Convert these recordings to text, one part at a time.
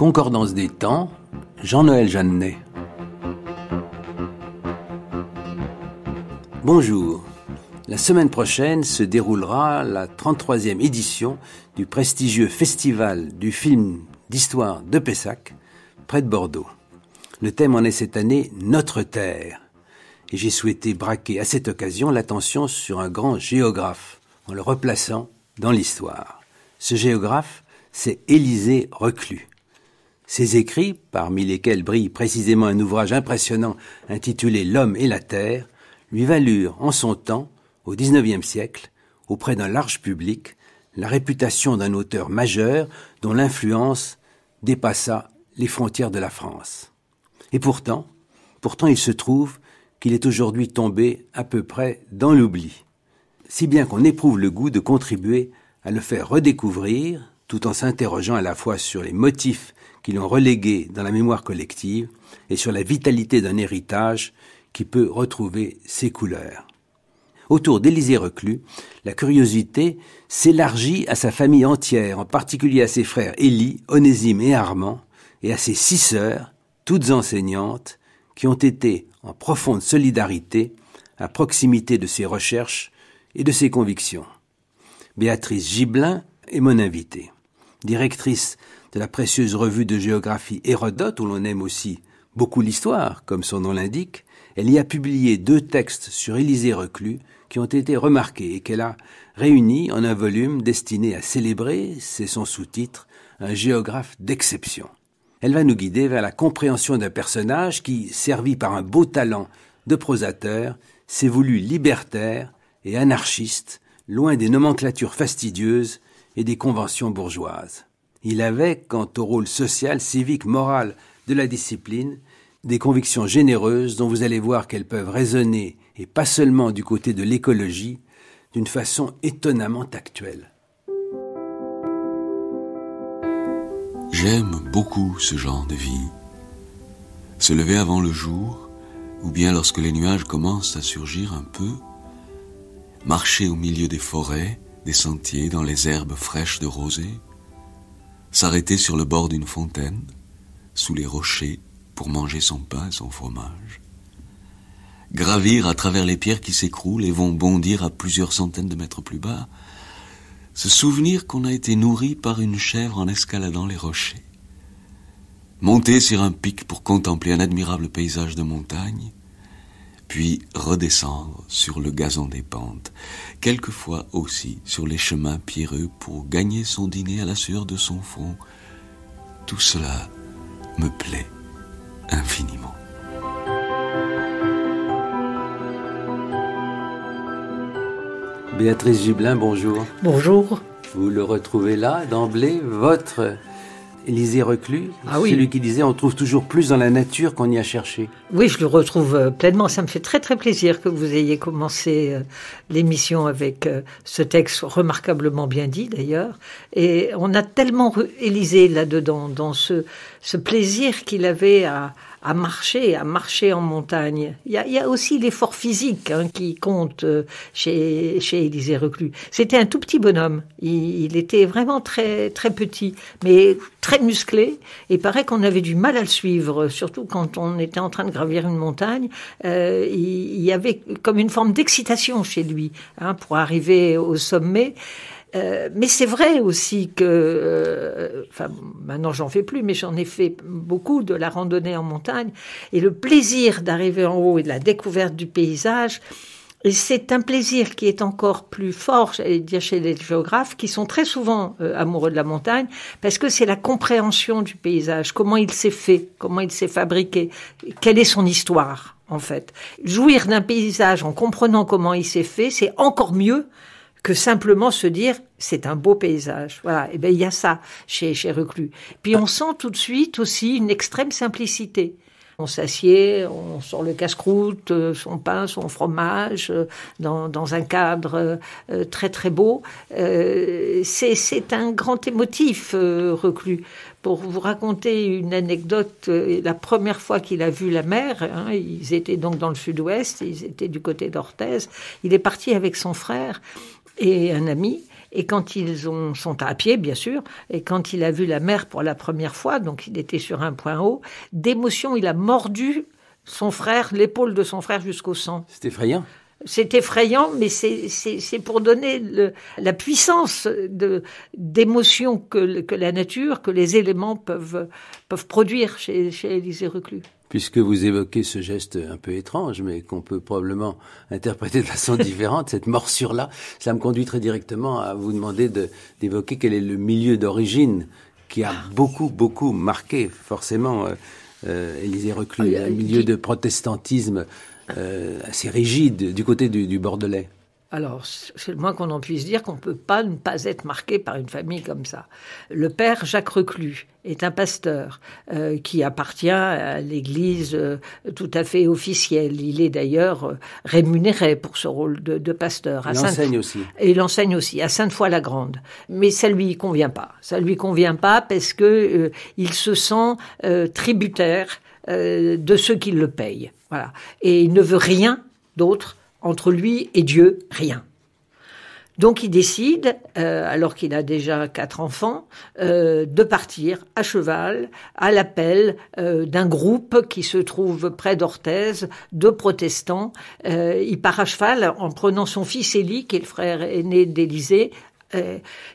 Concordance des temps, Jean-Noël Jeannet. Bonjour. La semaine prochaine se déroulera la 33e édition du prestigieux Festival du film d'histoire de Pessac, près de Bordeaux. Le thème en est cette année Notre Terre. Et j'ai souhaité braquer à cette occasion l'attention sur un grand géographe, en le replaçant dans l'histoire. Ce géographe, c'est Élisée Reclus. Ses écrits, parmi lesquels brille précisément un ouvrage impressionnant intitulé L'homme et la terre, lui valurent en son temps, au XIXe siècle, auprès d'un large public, la réputation d'un auteur majeur dont l'influence dépassa les frontières de la France. Et pourtant, pourtant il se trouve qu'il est aujourd'hui tombé à peu près dans l'oubli, si bien qu'on éprouve le goût de contribuer à le faire redécouvrir, tout en s'interrogeant à la fois sur les motifs qui l'ont relégué dans la mémoire collective et sur la vitalité d'un héritage qui peut retrouver ses couleurs. Autour d'Élisée Reclus, la curiosité s'élargit à sa famille entière, en particulier à ses frères Élie, Onésime et Armand, et à ses six sœurs, toutes enseignantes, qui ont été en profonde solidarité à proximité de ses recherches et de ses convictions. Béatrice Gibelin est mon invitée. Directrice de la précieuse revue de géographie Hérodote, où l'on aime aussi beaucoup l'histoire, comme son nom l'indique, elle y a publié deux textes sur Élisée Reclus qui ont été remarqués et qu'elle a réunis en un volume destiné à célébrer, c'est son sous-titre, un géographe d'exception. Elle va nous guider vers la compréhension d'un personnage qui, servi par un beau talent de prosateur, s'est voulu libertaire et anarchiste, loin des nomenclatures fastidieuses et des conventions bourgeoises. Il avait, quant au rôle social, civique, moral de la discipline, des convictions généreuses dont vous allez voir qu'elles peuvent résonner, et pas seulement du côté de l'écologie, d'une façon étonnamment actuelle. J'aime beaucoup ce genre de vie. Se lever avant le jour, ou bien lorsque les nuages commencent à surgir un peu, marcher au milieu des forêts, des sentiers, dans les herbes fraîches de rosée, s'arrêter sur le bord d'une fontaine, sous les rochers, pour manger son pain et son fromage, gravir à travers les pierres qui s'écroulent et vont bondir à plusieurs centaines de mètres plus bas, se souvenir qu'on a été nourri par une chèvre en escaladant les rochers, monter sur un pic pour contempler un admirable paysage de montagne, puis redescendre sur le gazon des pentes, quelquefois aussi sur les chemins pierreux pour gagner son dîner à la sueur de son front. Tout cela me plaît infiniment. Béatrice Gibelin, bonjour. Bonjour. Vous le retrouvez là, d'emblée, votre Élisée Reclus, ah oui. celui qui disait on trouve toujours plus dans la nature qu'on y a cherché. Oui, je le retrouve euh, pleinement. Ça me fait très très plaisir que vous ayez commencé euh, l'émission avec euh, ce texte remarquablement bien dit d'ailleurs. Et on a tellement Élisée là-dedans, dans ce, plaisir qu'il avait à, marcher, à marcher en montagne. Il y a, aussi l'effort physique hein, qui compte chez, chez Élisée Reclus. C'était un tout petit bonhomme. Il, il, était vraiment très, très petit, mais très musclé. Et il paraît qu'on avait du mal à le suivre, surtout quand on était en train de une montagne. Euh, il, y avait comme une forme d'excitation chez lui hein, pour arriver au sommet. Euh, mais c'est vrai aussi que, euh, maintenant j'en fais plus, mais j'en ai fait beaucoup de la randonnée en montagne et le plaisir d'arriver en haut et de la découverte du paysage. C'est un plaisir qui est encore plus fort, j'allais dire, chez les géographes, qui sont très souvent euh, amoureux de la montagne, parce que c'est la compréhension du paysage, comment il s'est fait, comment il s'est fabriqué, quelle est son histoire, en fait. Jouir d'un paysage en comprenant comment il s'est fait, c'est encore mieux que simplement se dire c'est un beau paysage. Voilà, et ben il y a ça chez chez Reclus. Puis on sent tout de suite aussi une extrême simplicité. On s'assied, on sort le casse-croûte, son pain, son fromage, dans, dans un cadre euh, très très beau. Euh, c'est un grand émotif, euh, Reclus. Pour vous raconter une anecdote, la première fois qu'il a vu la mer, hein, ils étaient donc dans le sud-ouest, ils étaient du côté d'Orthez, il est parti avec son frère et un ami. Et quand ils ont, sont à pied, bien sûr, et quand il a vu la mer pour la première fois, donc il était sur un point haut, d'émotion, il a mordu son frère, l'épaule de son frère jusqu'au sang. C'est effrayant. C'est effrayant, mais c'est pour donner le, la puissance d'émotion que, que, la nature, que les éléments peuvent, peuvent produire chez, chez Élisée Reclus. Puisque vous évoquez ce geste un peu étrange, mais qu'on peut probablement interpréter de façon différente, cette morsure-là, ça me conduit très directement à vous demander d'évoquer quel est le milieu d'origine qui a beaucoup, beaucoup marqué forcément euh, euh, Élisée Reclus, un milieu de protestantisme euh, assez rigide du côté du, Bordelais. Alors, c'est le moins qu'on en puisse dire qu'on ne peut pas ne pas être marqué par une famille comme ça. Le père Jacques Reclus est un pasteur euh, qui appartient à l'Église euh, tout à fait officielle. Il est d'ailleurs rémunéré pour ce rôle de, pasteur. il enseigne aussi. Et il enseigne aussi à Sainte-Foy-la-Grande. Mais ça lui convient pas. Ça lui convient pas parce que il se sent tributaire de ceux qui le payent. Voilà. Et il ne veut rien d'autre entre lui et Dieu, rien. Donc il décide, euh, alors qu'il a déjà quatre enfants, euh, de partir à cheval à l'appel euh, d'un groupe qui se trouve près d'Orthez, de protestants. il part à cheval en prenant son fils Élie, qui est le frère aîné d'Élisée, euh,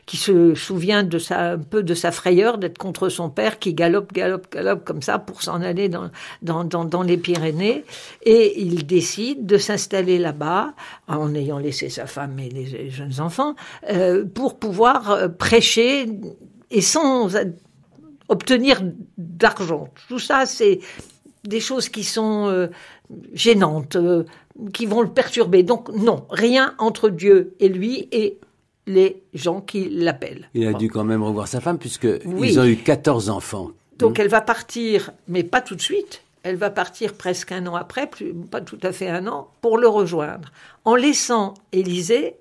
qui se souvient de sa, un peu de sa frayeur d'être contre son père qui galope, galope, galope comme ça pour s'en aller dans, les Pyrénées. Et il décide de s'installer là-bas, en ayant laissé sa femme et les jeunes enfants, euh, pour pouvoir euh, prêcher et sans obtenir d'argent. Tout ça, c'est des choses qui sont euh, gênantes, qui vont le perturber. Donc non, rien entre Dieu et lui, et les gens qui l'appellent. Il a dû quand même revoir sa femme puisqu'ils ont eu 14 enfants. Donc elle va partir, mais pas tout de suite. Elle va partir presque un an après, pas tout à fait un an, pour le rejoindre, en laissant Élisée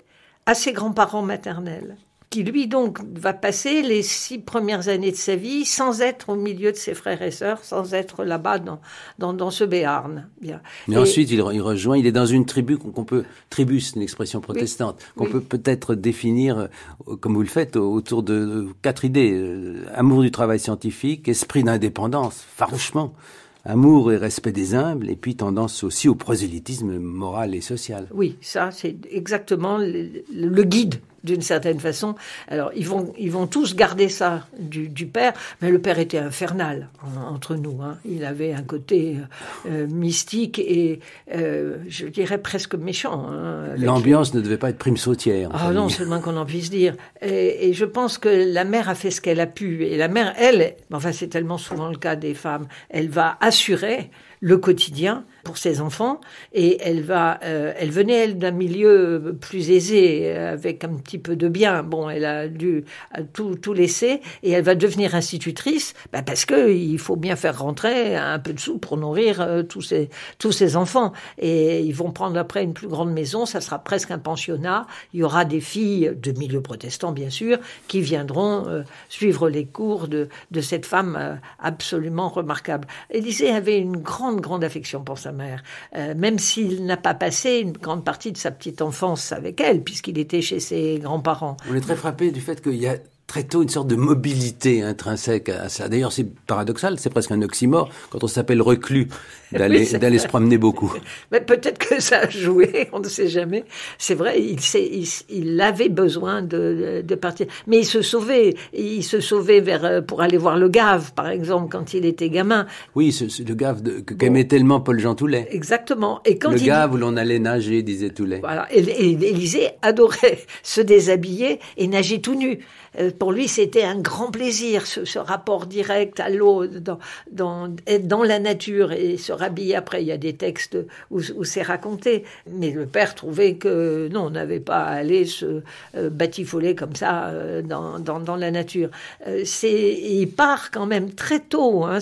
à ses grands-parents maternels qui lui donc va passer les six premières années de sa vie sans être au milieu de ses frères et sœurs, sans être là-bas dans, dans, dans, ce Béarn. Bien. Mais ensuite, il, il, rejoint, il est dans une tribu qu'on peut, tribu c'est une expression protestante, qu'on peut peut-être définir, euh, comme vous le faites, autour de quatre idées. Euh, amour du travail scientifique, esprit d'indépendance, farouchement amour et respect des humbles, et puis tendance aussi au prosélytisme moral et social. Oui, ça, c'est exactement le guide d'une certaine façon. Alors, ils vont, ils vont tous garder ça du, père, mais le père était infernal entre nous. Hein. Il avait un côté euh, mystique et, euh, je dirais, presque méchant. Hein, L'ambiance ne devait pas être prime sautière. Ah non, c'est le moins qu'on en puisse dire. Et, et, je pense que la mère a fait ce qu'elle a pu. Et la mère, elle, enfin, c'est tellement souvent le cas des femmes, elle va assurer le quotidien pour ses enfants et elle va euh, elle venait d'un milieu plus aisé avec un petit peu de bien. Bon elle a dû tout, tout laisser et elle va devenir institutrice bah parce que il faut bien faire rentrer un peu de sous pour nourrir euh, tous ces tous ces enfants. Et ils vont prendre après une plus grande maison ça sera presque un pensionnat. Il y aura des filles de milieu protestant bien sûr qui viendront euh, suivre les cours de de cette femme absolument remarquable. Élisée avait une grande grande, affection pour sa mère, euh, même s'il n'a pas passé une grande partie de sa petite enfance avec elle, puisqu'il était chez ses grands-parents. On est très frappé du fait qu'il y a très tôt une sorte de mobilité intrinsèque à ça. D'ailleurs, c'est paradoxal, c'est presque un oxymore quand on s'appelle reclus d'aller se promener beaucoup. Mais peut-être que ça a joué, on ne sait jamais. C'est vrai, il, il, il, avait besoin de, de, partir, mais il se sauvait. Il se sauvait vers euh, pour aller voir le Gave, par exemple, quand il était gamin. Oui, ce, le Gave qu'aimait tellement Paul Jean Toulet. Exactement. Et quand le Gave où l'on allait nager, disait Toulet. Voilà. Et, et Élisée adorait se déshabiller et nager tout nu. Euh, pour lui, c'était un grand plaisir, ce, rapport direct à l'eau, dans, dans, la nature et se rhabiller après. Il y a des textes où, c'est raconté. Mais le père trouvait que non, on n'avait pas à aller se euh, batifoler comme ça euh, dans, la nature. c'est, il part quand même très tôt. Hein,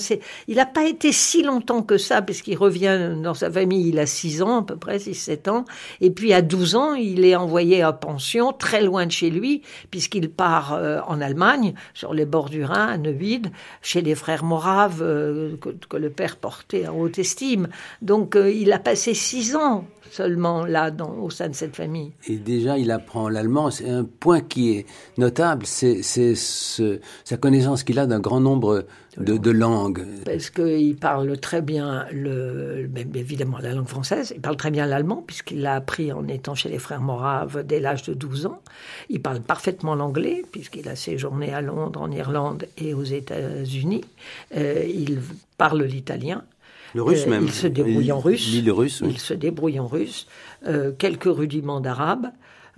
il n'a pas été si longtemps que ça, puisqu'il revient dans sa famille, il a 6 ans, à peu près 6-7 ans. Et puis à 12 ans, il est envoyé à pension, très loin de chez lui, puisqu'il part euh, en Allemagne, sur les bords du Rhin, à Neuwied, chez les frères Moraves, euh, que, le père portait en haute estime. Donc euh, il a passé six ans seulement là dans, au sein de cette famille. Et déjà, il apprend l'allemand. C'est un point qui est notable, c'est ce, sa connaissance qu'il a d'un grand nombre de, de langues. Parce qu'il parle très bien, le, évidemment, la langue française. Il parle très bien l'allemand, puisqu'il l'a appris en étant chez les frères Moraves dès l'âge de 12 ans. Il parle parfaitement l'anglais, puisqu'il a séjourné à Londres, en Irlande et aux États-Unis. Euh, il parle l'italien. Le russe Euh, même. Il se débrouille en russe. Russe, oui. Il se débrouille en russe. Euh, quelques rudiments d'arabe.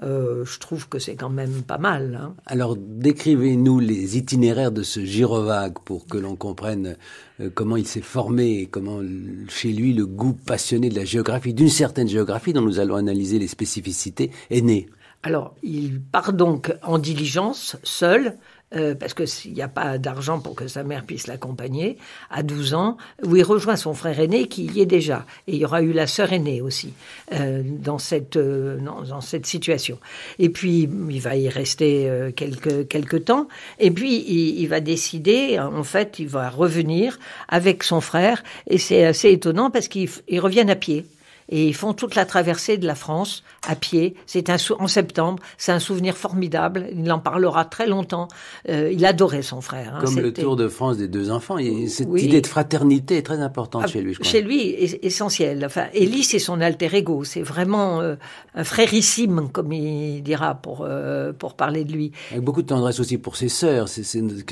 Euh, je trouve que c'est quand même pas mal. hein. Alors, décrivez-nous les itinéraires de ce gyrovague pour que l'on comprenne euh, comment il s'est formé et comment, chez lui, le goût passionné de la géographie, d'une certaine géographie dont nous allons analyser les spécificités, est né. Alors, il part donc en diligence, seul, euh, parce qu'il n'y a pas d'argent pour que sa mère puisse l'accompagner, à 12 ans, où il rejoint son frère aîné qui y est déjà. Et il y aura eu la sœur aînée aussi euh, dans, cette, euh, dans, cette situation. Et puis, il va y rester quelques, temps. Et puis, il, il va décider, en fait, il va revenir avec son frère. Et c'est assez étonnant parce qu'ils ils reviennent à pied. Et ils font toute la traversée de la France à pied. C'est un en septembre. C'est un souvenir formidable. Il en parlera très longtemps. Euh, il adorait son frère. hein. Comme le Tour de France des deux enfants. Et cette Oui. idée de fraternité est très importante Ah, chez lui, je crois. Chez lui, es- essentiel. Enfin, Élie, c'est son alter ego. C'est vraiment euh, un frérissime, comme il dira pour euh, pour parler de lui. Avec beaucoup de tendresse aussi pour ses sœurs, c'est,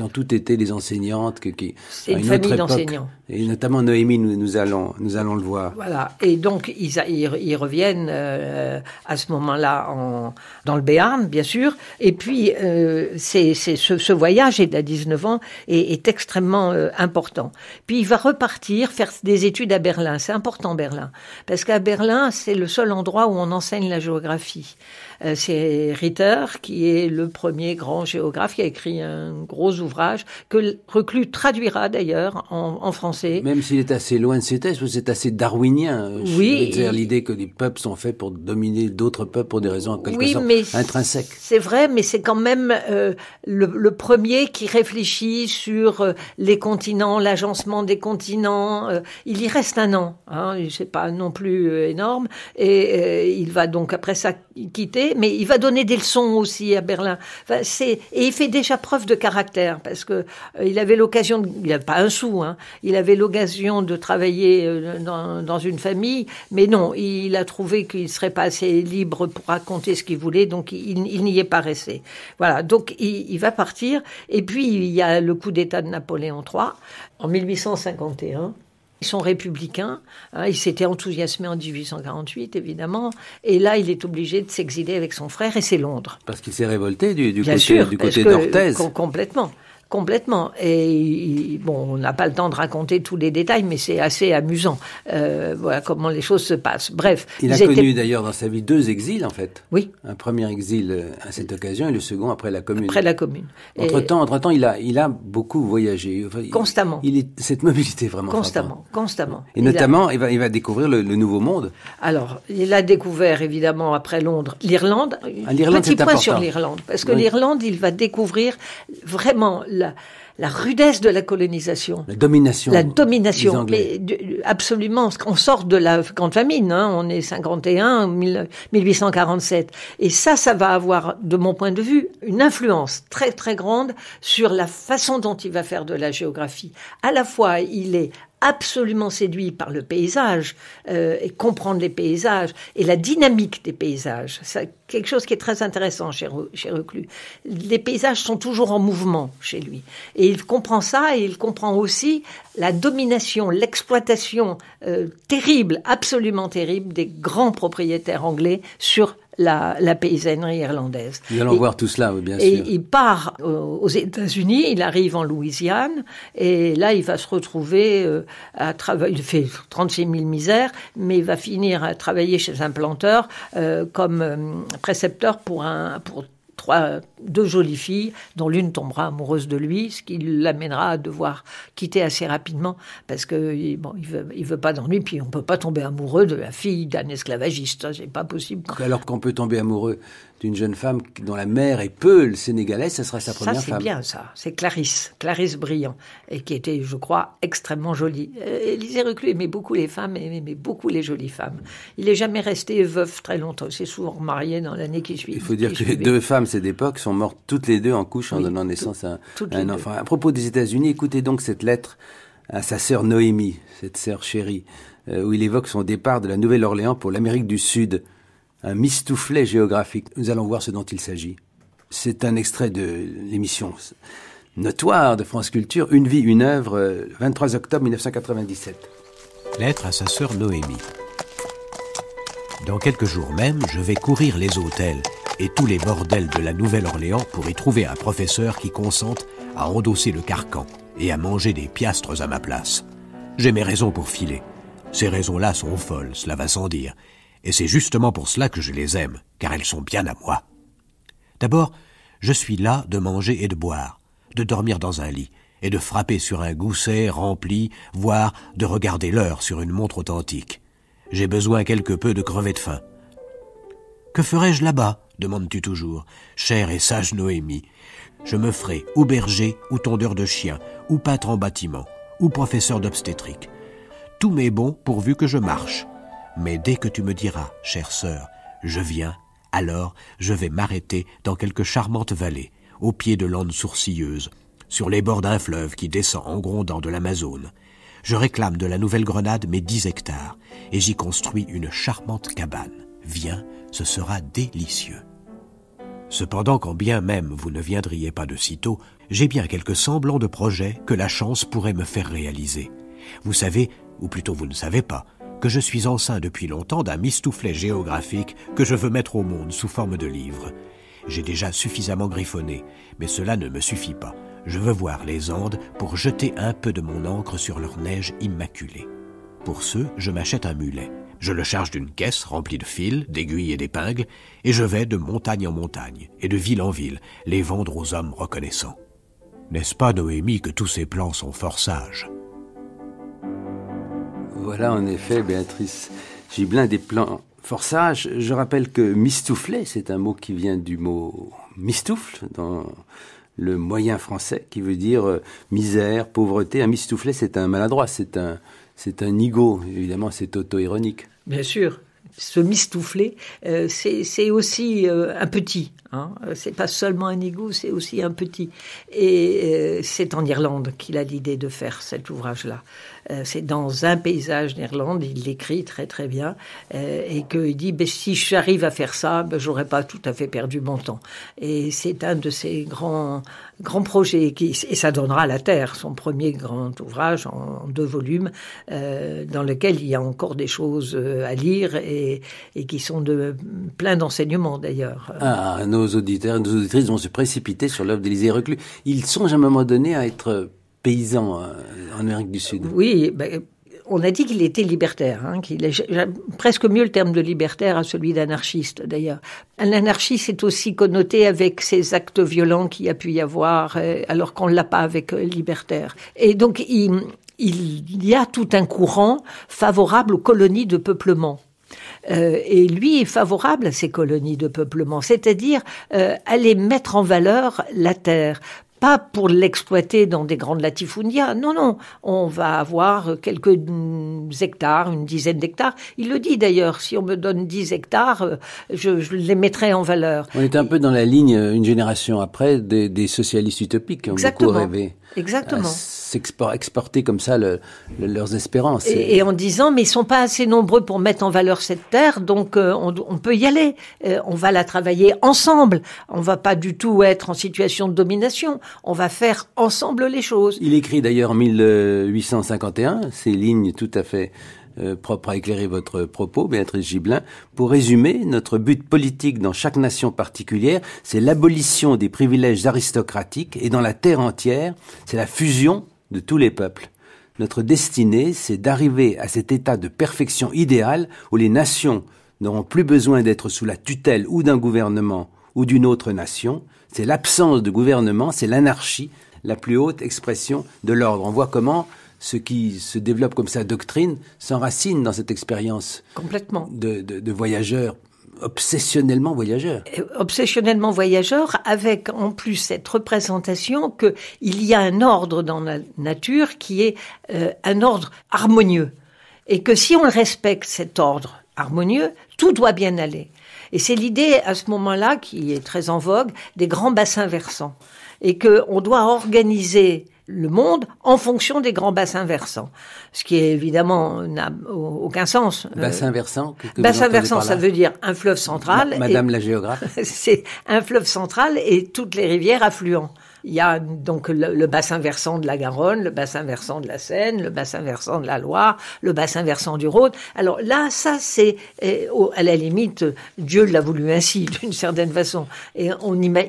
ont toutes été des enseignantes. Que, qui, C'est une autre famille d'enseignants. Et notamment Noémie, nous, nous, allons, nous allons le voir. Voilà. Et donc, ils, reviennent euh, à ce moment-là en, dans le Béarn, bien sûr. Et puis, euh, c'est, ce, ce voyage, a 19 ans, est, est extrêmement euh, important. Puis, il va repartir faire des études à Berlin. C'est important, Berlin. Parce qu'à Berlin, c'est le seul endroit où on enseigne la géographie. Euh, c'est Ritter, qui est le premier grand géographe, qui a écrit un gros ouvrage, que Reclus traduira d'ailleurs en, en français. Même s'il est assez loin de ses que c'est assez darwinien. euh, Oui, l'idée que les peuples sont faits pour dominer d'autres peuples pour des raisons en quelque oui, sorte mais intrinsèques. C'est vrai, mais c'est quand même euh, le, le premier qui réfléchit sur euh, les continents, l'agencement des continents. euh, il y reste un an, hein, c'est pas non plus énorme, et il va donc après ça quitter, mais il va donner des leçons aussi à Berlin. Et il fait déjà preuve de caractère parce que euh, il avait l'occasion, de- il n'avait pas un sou, hein, il avait l'occasion de travailler euh, dans, une famille, mais non, il a trouvé qu'il serait pas assez libre pour raconter ce qu'il voulait, donc il, il n'y est pas resté. Voilà, donc il, il va partir. Et puis il y a le coup d'État de Napoléon III en 1851. Ils sont républicains. hein, il s'était enthousiasmé en 1848, évidemment. Et là, il est obligé de s'exiler avec son frère, et c'est Londres. Parce qu'il s'est révolté du, du Bien côté, sûr, du côté d'Orthez. com- complètement. Complètement. Et bon, on n'a pas le temps de raconter tous les détails, mais c'est assez amusant. Euh, voilà comment les choses se passent. Bref, Il a étaient- connu d'ailleurs dans sa vie deux exils en fait. Oui, Un premier exil euh, à cette occasion et le second après la commune. après la commune. Et- Entre temps, il a, il a beaucoup voyagé. Enfin, Constamment. Il est cette mobilité vraiment constamment, frappante. constamment. Et Il a- notamment, il va, il va découvrir le, le nouveau monde. Alors, il a découvert évidemment après Londres l'Irlande. Ah, l'Irlande, Petit point important. sur l'Irlande, parce que Oui. l'Irlande, il va découvrir vraiment la, la rudesse de la colonisation. La domination. La domination, mais absolument. On sort de la grande famine, hein, on est 51, 1000 1847. Et ça, ça va avoir, de mon point de vue, une influence très très grande sur la façon dont il va faire de la géographie. À la fois, il est absolument séduit par le paysage euh, et comprendre les paysages et la dynamique des paysages. C'est quelque chose qui est très intéressant chez, chez Reclus. Les paysages sont toujours en mouvement chez lui. Et il comprend ça et il comprend aussi la domination, l'exploitation euh, terrible, absolument terrible des grands propriétaires anglais sur la, la paysannerie irlandaise. Nous allons Et- voir tout cela, oui, bien et sûr. il part euh, aux États-Unis, il arrive en Louisiane, et là, il va se retrouver euh, à travailler. Il fait 36 000 misères, mais il va finir à travailler chez un planteur euh, comme précepteur pour un pour deux jolies filles, dont l'une tombera amoureuse de lui, ce qui l'amènera à devoir quitter assez rapidement, parce que bon, il veut, il veut pas d'ennui, puis on peut pas tomber amoureux de la fille d'un esclavagiste, c'est pas possible. Alors qu'on peut tomber amoureux d'une jeune femme dont la mère est Peul sénégalaise, ce sera sa première femme. Ça, c'est bien, ça. C'est Clarisse, Clarisse Briand, et qui était, je crois, extrêmement jolie. Euh, Élisée Reclus aimait beaucoup les femmes, et aimait beaucoup les jolies femmes. Il n'est jamais resté veuf très longtemps. C'est souvent marié dans l'année qui suit. Il faut dire que les deux femmes, cette époque, sont mortes toutes les deux en couche en donnant naissance à, un enfant. À propos des États-Unis, écoutez donc cette lettre à sa sœur Noémie, cette sœur chérie, euh, où il évoque son départ de la Nouvelle-Orléans pour l'Amérique du Sud un mistouflet géographique. Nous allons voir ce dont il s'agit. C'est un extrait de l'émission notoire de France Culture, Une vie, une œuvre, 23 octobre 1997. Lettre à sa sœur Noémie. Dans quelques jours même, je vais courir les hôtels et tous les bordels de la Nouvelle-Orléans pour y trouver un professeur qui consente à endosser le carcan et à manger des piastres à ma place. J'ai mes raisons pour filer. Ces raisons-là sont folles, cela va sans dire, et c'est justement pour cela que je les aime, car elles sont bien à moi. D'abord, je suis là de manger et de boire, de dormir dans un lit, et de frapper sur un gousset rempli, voire de regarder l'heure sur une montre authentique. J'ai besoin quelque peu de crever de faim. Que ferais-je là-bas? demandes-tu toujours, chère et sage Noémie. Je me ferai ou berger, ou tondeur de chien, ou peintre en bâtiment, ou professeur d'obstétrique. Tout m'est bon pourvu que je marche. Mais dès que tu me diras, chère sœur, je viens, alors je vais m'arrêter dans quelque charmante vallée, au pied de landes sourcilleuses, sur les bords d'un fleuve qui descend en grondant de l'Amazone. Je réclame de la Nouvelle-Grenade mes dix hectares, et j'y construis une charmante cabane. Viens, ce sera délicieux. Cependant, quand bien même vous ne viendriez pas de sitôt, j'ai bien quelques semblants de projets que la chance pourrait me faire réaliser. Vous savez, ou plutôt vous ne savez pas, que je suis enceint depuis longtemps d'un mistouflet géographique que je veux mettre au monde sous forme de livre. J'ai déjà suffisamment griffonné, mais cela ne me suffit pas. Je veux voir les Andes pour jeter un peu de mon encre sur leur neige immaculée. Pour ce, je m'achète un mulet. Je le charge d'une caisse remplie de fils, d'aiguilles et d'épingles, et je vais de montagne en montagne, et de ville en ville, les vendre aux hommes reconnaissants. N'est-ce pas, Noémie, que tous ces plans sont fort sages voilà en effet, Béatrice Gibelin, des plans forçage. Je rappelle que mistoufler, c'est un mot qui vient du mot mistoufle dans le moyen français, qui veut dire euh, misère, pauvreté. Un mistouflet, c'est un maladroit, c'est un, c'est un. Évidemment, c'est auto-ironique. Bien sûr. Ce mistoufler, euh, c'est aussi euh, un petit. Hein. C'est pas seulement un nigo, c'est aussi un petit. Et c'est en Irlande qu'il a l'idée de faire cet ouvrage-là. Euh, c'est dans un paysage d'Irlande, il l'écrit très très bien, euh, et qu'il dit ben, si j'arrive à faire ça, ben, j'aurais pas tout à fait perdu mon temps. Et c'est un de ses grands grands projets, et ça donnera La Terre, son premier grand ouvrage en, deux volumes, euh, dans lequel il y a encore des choses à lire et, qui sont de plein d'enseignements d'ailleurs. Ah, nos auditeurs, nos auditrices vont se précipiter sur l'œuvre d'Élisée Reclus. Ils songent à un moment donné à être paysan euh, en Amérique du Sud. Oui, ben, on a dit qu'il était libertaire, hein, presque mieux le terme de libertaire à celui d'anarchiste d'ailleurs. Un anarchiste est aussi connoté avec ces actes violents qu'il a pu y avoir, euh, alors qu'on ne l'a pas avec euh, libertaire. Et donc il, y a tout un courant favorable aux colonies de peuplement. Et lui est favorable à ces colonies de peuplement, c'est-à-dire euh, aller mettre en valeur la terre, pas pour l'exploiter dans des grandes latifundias. Non, non, on va avoir quelques hectares, une dizaine d'hectares. Il le dit d'ailleurs, si on me donne 10 hectares, euh, je, les mettrai en valeur. On est un peu dans la ligne, euh, une génération après, des, socialistes utopiques qui ont beaucoup rêvé. Exactement. Exporter comme ça leurs espérances. Et, en disant, mais ils sont pas assez nombreux pour mettre en valeur cette terre, donc euh, on, peut y aller. on va la travailler ensemble. On va pas du tout être en situation de domination on va faire ensemble les choses. Il écrit d'ailleurs en 1851 ces lignes tout à fait euh, propres à éclairer votre propos, Béatrice Gibelin. Pour résumer, notre but politique dans chaque nation particulière, c'est l'abolition des privilèges aristocratiques et dans la terre entière, c'est la fusion de tous les peuples. Notre destinée, c'est d'arriver à cet état de perfection idéale où les nations n'auront plus besoin d'être sous la tutelle ou d'un gouvernement ou d'une autre nation, c'est l'absence de gouvernement, c'est l'anarchie, la plus haute expression de l'ordre. On voit comment ce qui se développe comme sa doctrine s'enracine dans cette expérience complètement de, de, voyageurs obsessionnellement voyageur. Obsessionnellement voyageur, avec en plus cette représentation que il y a un ordre dans la nature qui est euh, un ordre harmonieux, et que si on respecte cet ordre harmonieux, tout doit bien aller. Et c'est l'idée à ce moment-là qui est très en vogue des grands bassins versants, et que on doit organiser le monde en fonction des grands bassins versants. Ce qui évidemment n'a aucun sens. Euh, bassin versant Bassin versant, ça veut dire un fleuve central. Madame la géographe. C'est un fleuve central et toutes les rivières affluents. Il y a donc le, bassin versant de la Garonne, le bassin versant de la Seine, le bassin versant de la Loire, le bassin versant du Rhône. Alors là, ça c'est eh, à la limite Dieu l'a voulu ainsi d'une certaine façon. Et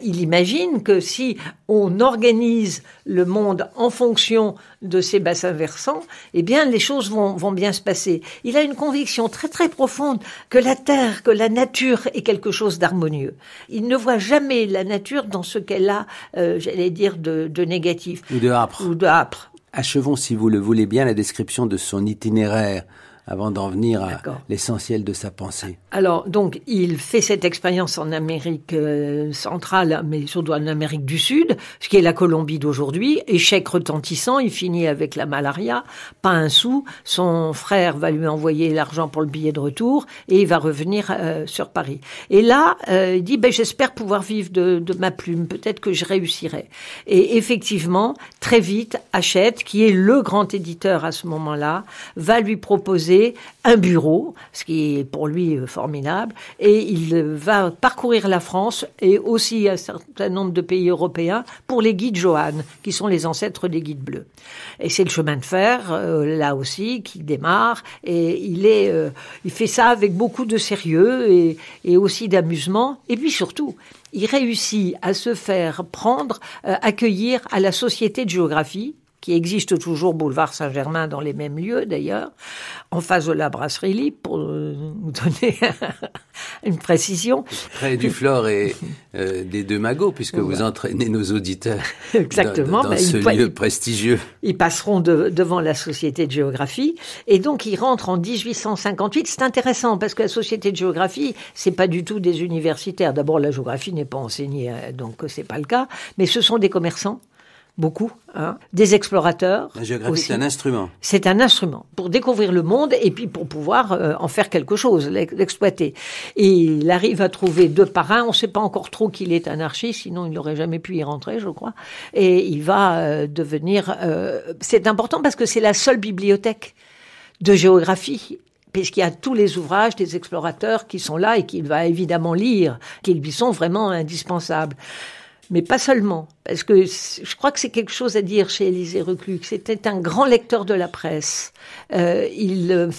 il imagine que si on organise le monde en fonction de ces bassins versants, eh bien les choses vont, vont bien se passer. Il a une conviction très très profonde que la terre, que la nature est quelque chose d'harmonieux. Il ne voit jamais la nature dans ce qu'elle a, euh, dire, de, de négatif. Ou de âpre. Ou de âpre. Achevons, si vous le voulez bien, la description de son itinéraire avant d'en venir à l'essentiel de sa pensée. Alors, donc, il fait cette expérience en Amérique euh, centrale, mais surtout en Amérique du Sud, ce qui est la Colombie d'aujourd'hui. Échec retentissant, il finit avec la malaria, pas un sou. Son frère va lui envoyer l'argent pour le billet de retour et il va revenir euh, sur Paris. Et là, euh, il dit, ben, j'espère pouvoir vivre de, de ma plume, peut-être que je réussirai. Et effectivement, très vite, Hachette, qui est le grand éditeur à ce moment-là, va lui proposer un bureau, ce qui est pour lui euh, formidable, et il va parcourir la France et aussi un certain nombre de pays européens pour les guides Johan, qui sont les ancêtres des guides bleus. Et c'est le chemin de fer, euh, là aussi, qui démarre, et il euh, fait ça avec beaucoup de sérieux et aussi d'amusement, et puis surtout, il réussit à se faire prendre, accueillir à la Société de géographie, qui existe toujours boulevard Saint-Germain dans les mêmes lieux d'ailleurs, en face de la brasserie Libre, pour euh, vous donner une précision. Près du Flore et euh, des deux magots, puisque vous entraînez nos auditeurs Exactement, dans, ce lieu prestigieux. Ils passeront devant la Société de géographie, et donc ils rentrent en 1858. C'est intéressant, parce que la Société de géographie, c'est pas du tout des universitaires. D'abord, la géographie n'est pas enseignée, euh, donc c'est pas le cas, mais ce sont des commerçants beaucoup, hein, des explorateurs. La géographie, c'est un instrument. C'est un instrument pour découvrir le monde et puis pour pouvoir euh, en faire quelque chose, l'exploiter. Et il arrive à trouver deux parrains. On ne sait pas encore trop qu'il est anarchiste, sinon il n'aurait jamais pu y rentrer, je crois. Et il va euh, devenir. Euh, c'est important parce que c'est la seule bibliothèque de géographie puisqu'il y a tous les ouvrages des explorateurs qui sont là et qu'il va évidemment lire, qui lui sont vraiment indispensables. Mais pas seulement, parce que je crois que c'est quelque chose à dire chez Élisée Reclus. C'était un grand lecteur de la presse. Euh, il euh,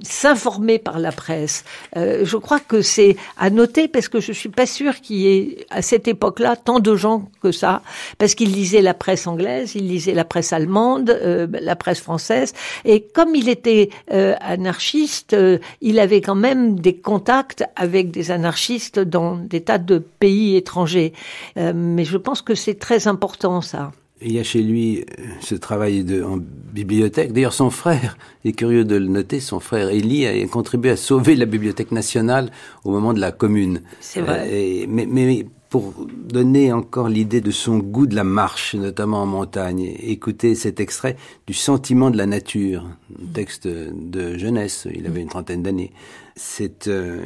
s'informait par la presse. Euh, je crois que c'est à noter parce que je suis pas sûre qu'il y ait à cette époque-là tant de gens que ça, parce qu'il lisait la presse anglaise, il lisait la presse allemande, la presse française, et comme il était anarchiste, il avait quand même des contacts avec des anarchistes dans des tas de pays étrangers. mais je pense que c'est très important ça. Il y a chez lui euh, ce travail de, en bibliothèque. D'ailleurs, son frère, est curieux de le noter, son frère Élie a contribué à sauver la Bibliothèque nationale au moment de la Commune. C'est vrai. Euh, mais, mais, pour donner encore l'idée de son goût de la marche, notamment en montagne, écoutez cet extrait du Sentiment de la nature, un texte de jeunesse, il avait une trentaine d'années. C'est euh,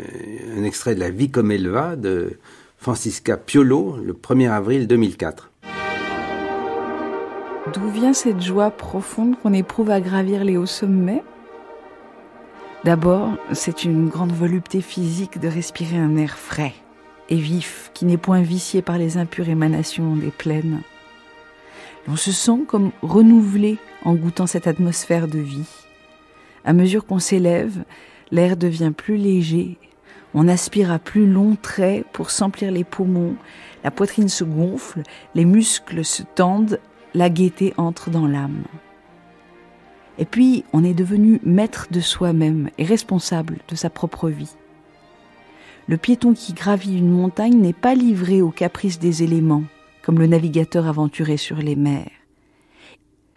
un extrait de La vie comme elle va de Francisca Piolo, le 1er avril 2004. D'où vient cette joie profonde qu'on éprouve à gravir les hauts sommets? D'abord, c'est une grande volupté physique de respirer un air frais et vif qui n'est point vicié par les impures émanations des plaines. On se sent comme renouvelé en goûtant cette atmosphère de vie. À mesure qu'on s'élève, l'air devient plus léger, on aspire à plus longs traits pour s'emplir les poumons, la poitrine se gonfle, les muscles se tendent la gaieté entre dans l'âme. Et puis, on est devenu maître de soi-même et responsable de sa propre vie. Le piéton qui gravit une montagne n'est pas livré aux caprices des éléments, comme le navigateur aventuré sur les mers.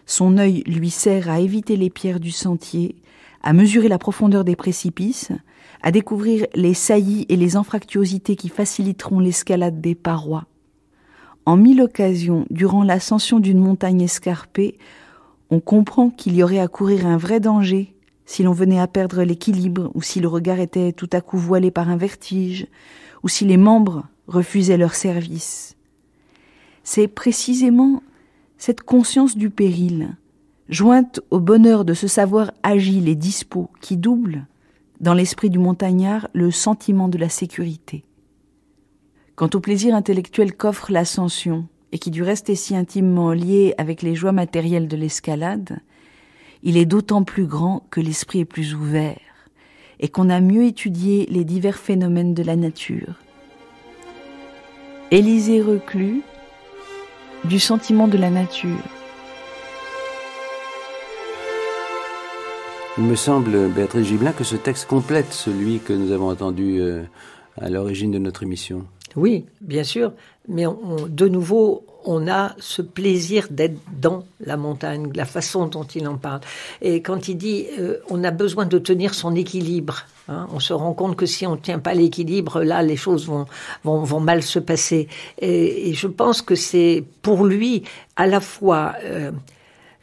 Son œil lui sert à éviter les pierres du sentier, à mesurer la profondeur des précipices, à découvrir les saillies et les anfractuosités qui faciliteront l'escalade des parois. En mille occasions, durant l'ascension d'une montagne escarpée, on comprend qu'il y aurait à courir un vrai danger si l'on venait à perdre l'équilibre, ou si le regard était tout à coup voilé par un vertige, ou si les membres refusaient leur service. C'est précisément cette conscience du péril, jointe au bonheur de se savoir agile et dispos, qui double, dans l'esprit du montagnard, le sentiment de la sécurité. Quant au plaisir intellectuel qu'offre l'ascension, et qui du reste est si intimement lié avec les joies matérielles de l'escalade, il est d'autant plus grand que l'esprit est plus ouvert, et qu'on a mieux étudié les divers phénomènes de la nature. Élisée reclus, du sentiment de la nature. Il me semble, Béatrice Gibelin, que ce texte complète celui que nous avons entendu euh, à l'origine de notre émission. Oui, bien sûr, mais de nouveau, on a ce plaisir d'être dans la montagne, la façon dont il en parle. Et quand il dit euh, on a besoin de tenir son équilibre, hein, on se rend compte que si on ne tient pas l'équilibre, là, les choses vont, mal se passer. Et, je pense que c'est pour lui à la fois... Euh,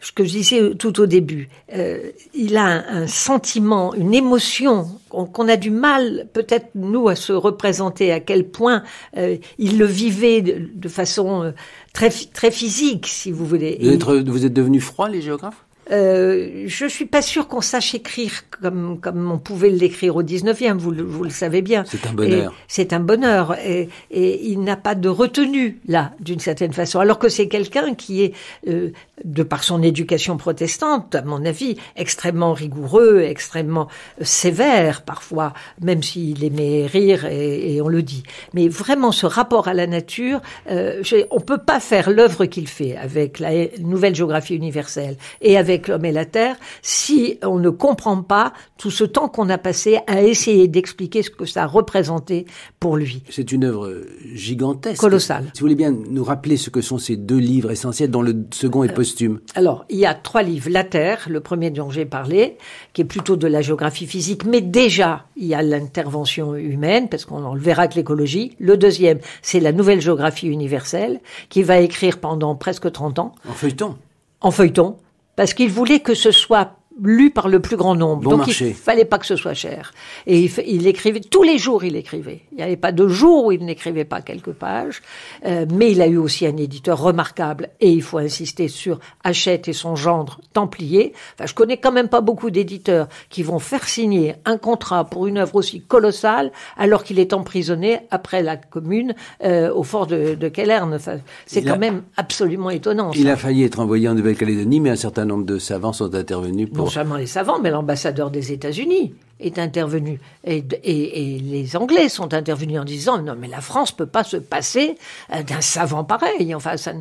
ce que je disais tout au début, euh, il a un, sentiment, une émotion qu'on a du mal, peut-être nous, à se représenter à quel point euh, il le vivait de, façon euh, très, très physique, si vous voulez. Vous êtes, vous êtes devenus froids, les géographes? Euh, je suis pas sûr qu'on sache écrire comme comme on pouvait l'écrire au 19e, vous le, vous le savez bien. C'est un bonheur. C'est un bonheur et, et il n'a pas de retenue là d'une certaine façon alors que c'est quelqu'un qui est euh, de par son éducation protestante à mon avis extrêmement rigoureux, extrêmement sévère parfois même s'il aimait rire et, et, on le dit. Mais vraiment ce rapport à la nature, euh, on peut pas faire l'œuvre qu'il fait avec la nouvelle géographie universelle et avec avec l'homme et la terre si on ne comprend pas tout ce temps qu'on a passé à essayer d'expliquer ce que ça représentait pour lui. C'est une œuvre gigantesque. Colossale. Si vous voulez bien nous rappeler ce que sont ces deux livres essentiels dont le second est posthume. Alors, il y a trois livres. La Terre, le premier dont j'ai parlé, qui est plutôt de la géographie physique, mais déjà, il y a l'intervention humaine, parce qu'on le verra avec l'écologie. Le deuxième, c'est la nouvelle géographie universelle, qui va écrire pendant presque 30 ans. En feuilleton. En feuilleton, parce qu'il voulait que ce soit lu par le plus grand nombre. Donc il fallait pas que ce soit cher. Et il, il, écrivait tous les jours, il écrivait. Il n'y avait pas de jour où il n'écrivait pas quelques pages. Euh, mais il a eu aussi un éditeur remarquable. Et il faut insister sur Hachette et son gendre Templier. Enfin, je connais quand même pas beaucoup d'éditeurs qui vont faire signer un contrat pour une œuvre aussi colossale alors qu'il est emprisonné après la Commune euh, au fort de, de Kellern. Enfin, c'est quand même absolument étonnant. Il a failli être envoyé en Nouvelle-Calédonie, mais un certain nombre de savants sont intervenus pour non seulement les savants, mais l'ambassadeur des États-Unis est intervenu. Et, les Anglais sont intervenus en disant non, mais la France peut pas se passer euh, d'un savant pareil. Enfin, ça,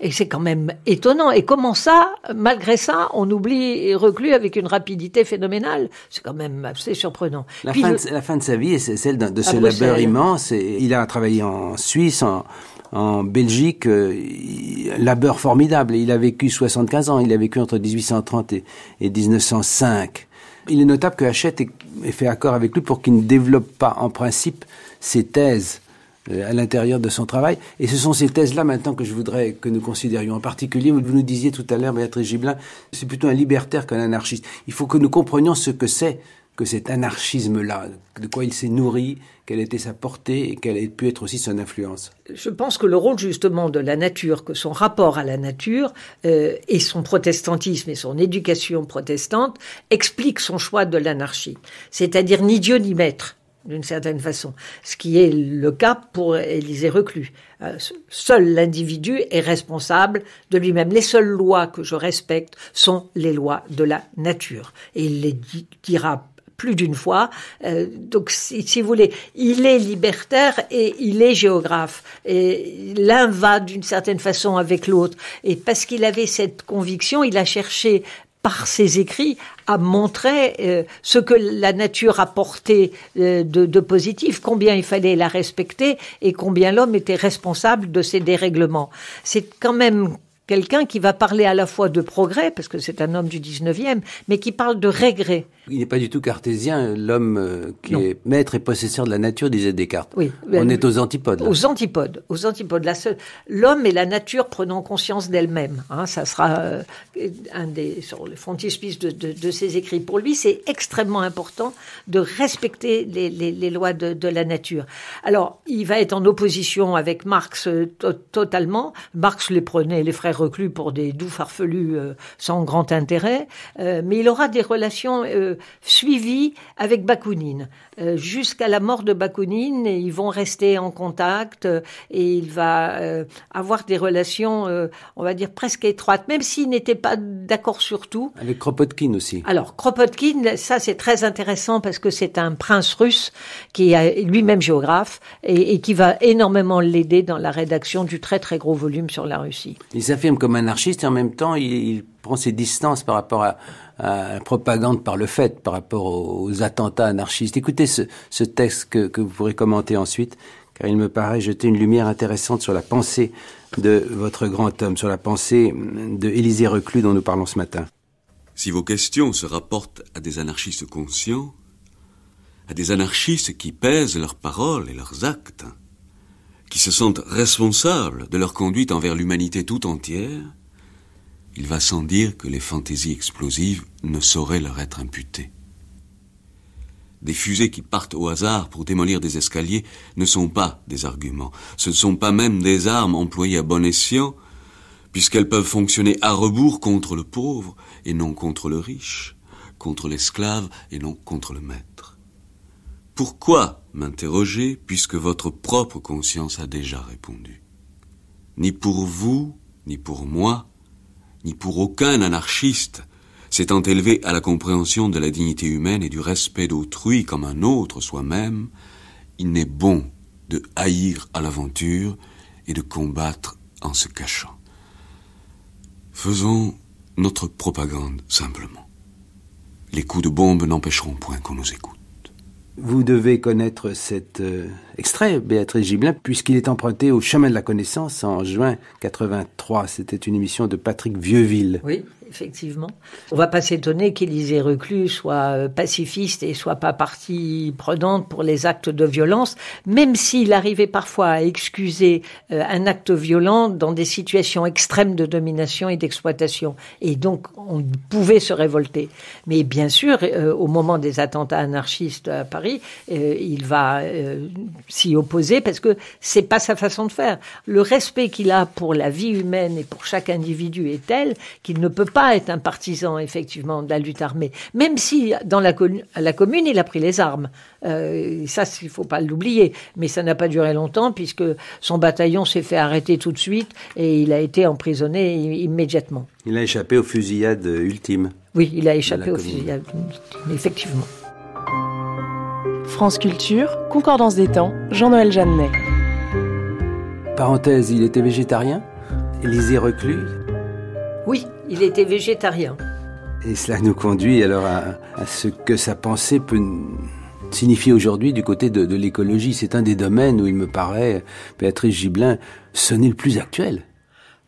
et c'est quand même étonnant. Et comment ça, malgré ça, on oublie et reclus avec une rapidité phénoménale? C'est quand même assez surprenant. La, fin, de, la fin de sa vie, c'est celle de, ce labeur immense. Et il a travaillé en Suisse, en, en Belgique, euh, labeur formidable. Il a vécu 75 ans, il a vécu entre 1830 et, 1905. Il est notable que Hachette ait fait accord avec lui pour qu'il ne développe pas en principe ses thèses euh, à l'intérieur de son travail. Et ce sont ces thèses-là maintenant que je voudrais que nous considérions. En particulier, vous nous disiez tout à l'heure, Béatrice Gibelin, c'est plutôt un libertaire qu'un anarchiste. Il faut que nous comprenions ce que c'est que cet anarchisme-là, de quoi il s'est nourri, quelle était sa portée et quelle a pu être aussi son influence. Je pense que le rôle justement de la nature, que son rapport à la nature euh, et son protestantisme et son éducation protestante explique son choix de l'anarchie, c'est-à-dire ni Dieu ni maître d'une certaine façon, ce qui est le cas pour Élisée Reclus. Euh, seul l'individu est responsable de lui-même. Les seules lois que je respecte sont les lois de la nature. Et il les dira plus d'une fois. Euh, donc, si, si, vous voulez, il est libertaire et il est géographe. Et l'un va d'une certaine façon avec l'autre. Et parce qu'il avait cette conviction, il a cherché par ses écrits à montrer euh, ce que la nature apportait euh, de, de, positif, combien il fallait la respecter et combien l'homme était responsable de ses dérèglements. C'est quand même quelqu'un qui va parler à la fois de progrès, parce que c'est un homme du 19e, mais qui parle de regret. Il n'est pas du tout cartésien, l'homme euh, qui Non. est maître et possesseur de la nature, disait Descartes. Oui. On est aux antipodes. là. Aux antipodes, aux antipodes. L'homme et la nature prenant conscience d'elle-même. Hein, ça sera euh, un des sur le frontispice de, de- de ses écrits. Pour lui, c'est extrêmement important de respecter les, les- les lois de, de la nature. Alors, il va être en opposition avec Marx euh, to- totalement. Marx les prenait, les frères reclus, pour des doux farfelus euh, sans grand intérêt. Euh, mais il aura des relations euh, suivies avec Bakounine. Euh, Jusqu'à la mort de Bakounine, et ils vont rester en contact euh, et il va euh, avoir des relations, on va dire, presque étroites, même s'il n'était pas d'accord sur tout. Avec Kropotkin aussi. Alors, Kropotkin, ça c'est très intéressant parce que c'est un prince russe qui est lui-même géographe et, et qui va énormément l'aider dans la rédaction du très très gros volume sur la Russie. Il s'affirme comme anarchiste et en même temps, il, il prend ses distances par rapport à, à propagande par le fait, par rapport aux, attentats anarchistes. Écoutez ce, ce texte que, que vous pourrez commenter ensuite, car il me paraît jeter une lumière intéressante sur la pensée de votre grand homme, sur la pensée de Élisée Reclus dont nous parlons ce matin. Si vos questions se rapportent à des anarchistes conscients, à des anarchistes qui pèsent leurs paroles et leurs actes, qui se sentent responsables de leur conduite envers l'humanité tout entière, il va sans dire que les fantaisies explosives ne sauraient leur être imputées. Des fusées qui partent au hasard pour démolir des escaliers ne sont pas des arguments, ce ne sont pas même des armes employées à bon escient, puisqu'elles peuvent fonctionner à rebours contre le pauvre et non contre le riche, contre l'esclave et non contre le maître. Pourquoi m'interroger puisque votre propre conscience a déjà répondu? Ni pour vous, ni pour moi, ni pour aucun anarchiste s'étant élevé à la compréhension de la dignité humaine et du respect d'autrui comme un autre soi-même, il n'est bon de haïr à l'aventure et de combattre en se cachant. Faisons notre propagande simplement. Les coups de bombe n'empêcheront point qu'on nous écoute. Vous devez connaître cet euh, extrait, Béatrice Gibelin, puisqu'il est emprunté au chemin de la connaissance en juin 83. C'était une émission de Patrick Vieuxville. Oui, effectivement. On va pas s'étonner qu'Élisée Reclus soit euh, pacifiste et soit pas partie prenante pour les actes de violence, même s'il arrivait parfois à excuser euh, un acte violent dans des situations extrêmes de domination et d'exploitation. Et donc, on pouvait se révolter. Mais bien sûr, euh, au moment des attentats anarchistes à Paris, il va s'y opposer parce que c'est pas sa façon de faire. Le respect qu'il a pour la vie humaine et pour chaque individu est tel qu'il ne peut pas être un partisan effectivement de la lutte armée. Même si dans la, co- à la commune il a pris les armes, Euh, ça il faut pas l'oublier. Mais ça n'a pas duré longtemps puisque son bataillon s'est fait arrêter tout de suite et il a été emprisonné immédiatement. Il a échappé aux fusillades ultimes. Oui, il a échappé la au commune. fusillade, effectivement. France Culture, Concordance des temps, Jean-Noël Jeannet. Parenthèse, il était végétarien? Élisée Reclus? Oui, il était végétarien. Et cela nous conduit alors à, à ce que sa pensée peut signifier aujourd'hui du côté de, de l'écologie. C'est un des domaines où il me paraît, Béatrice Gibelin, sonner le plus actuel.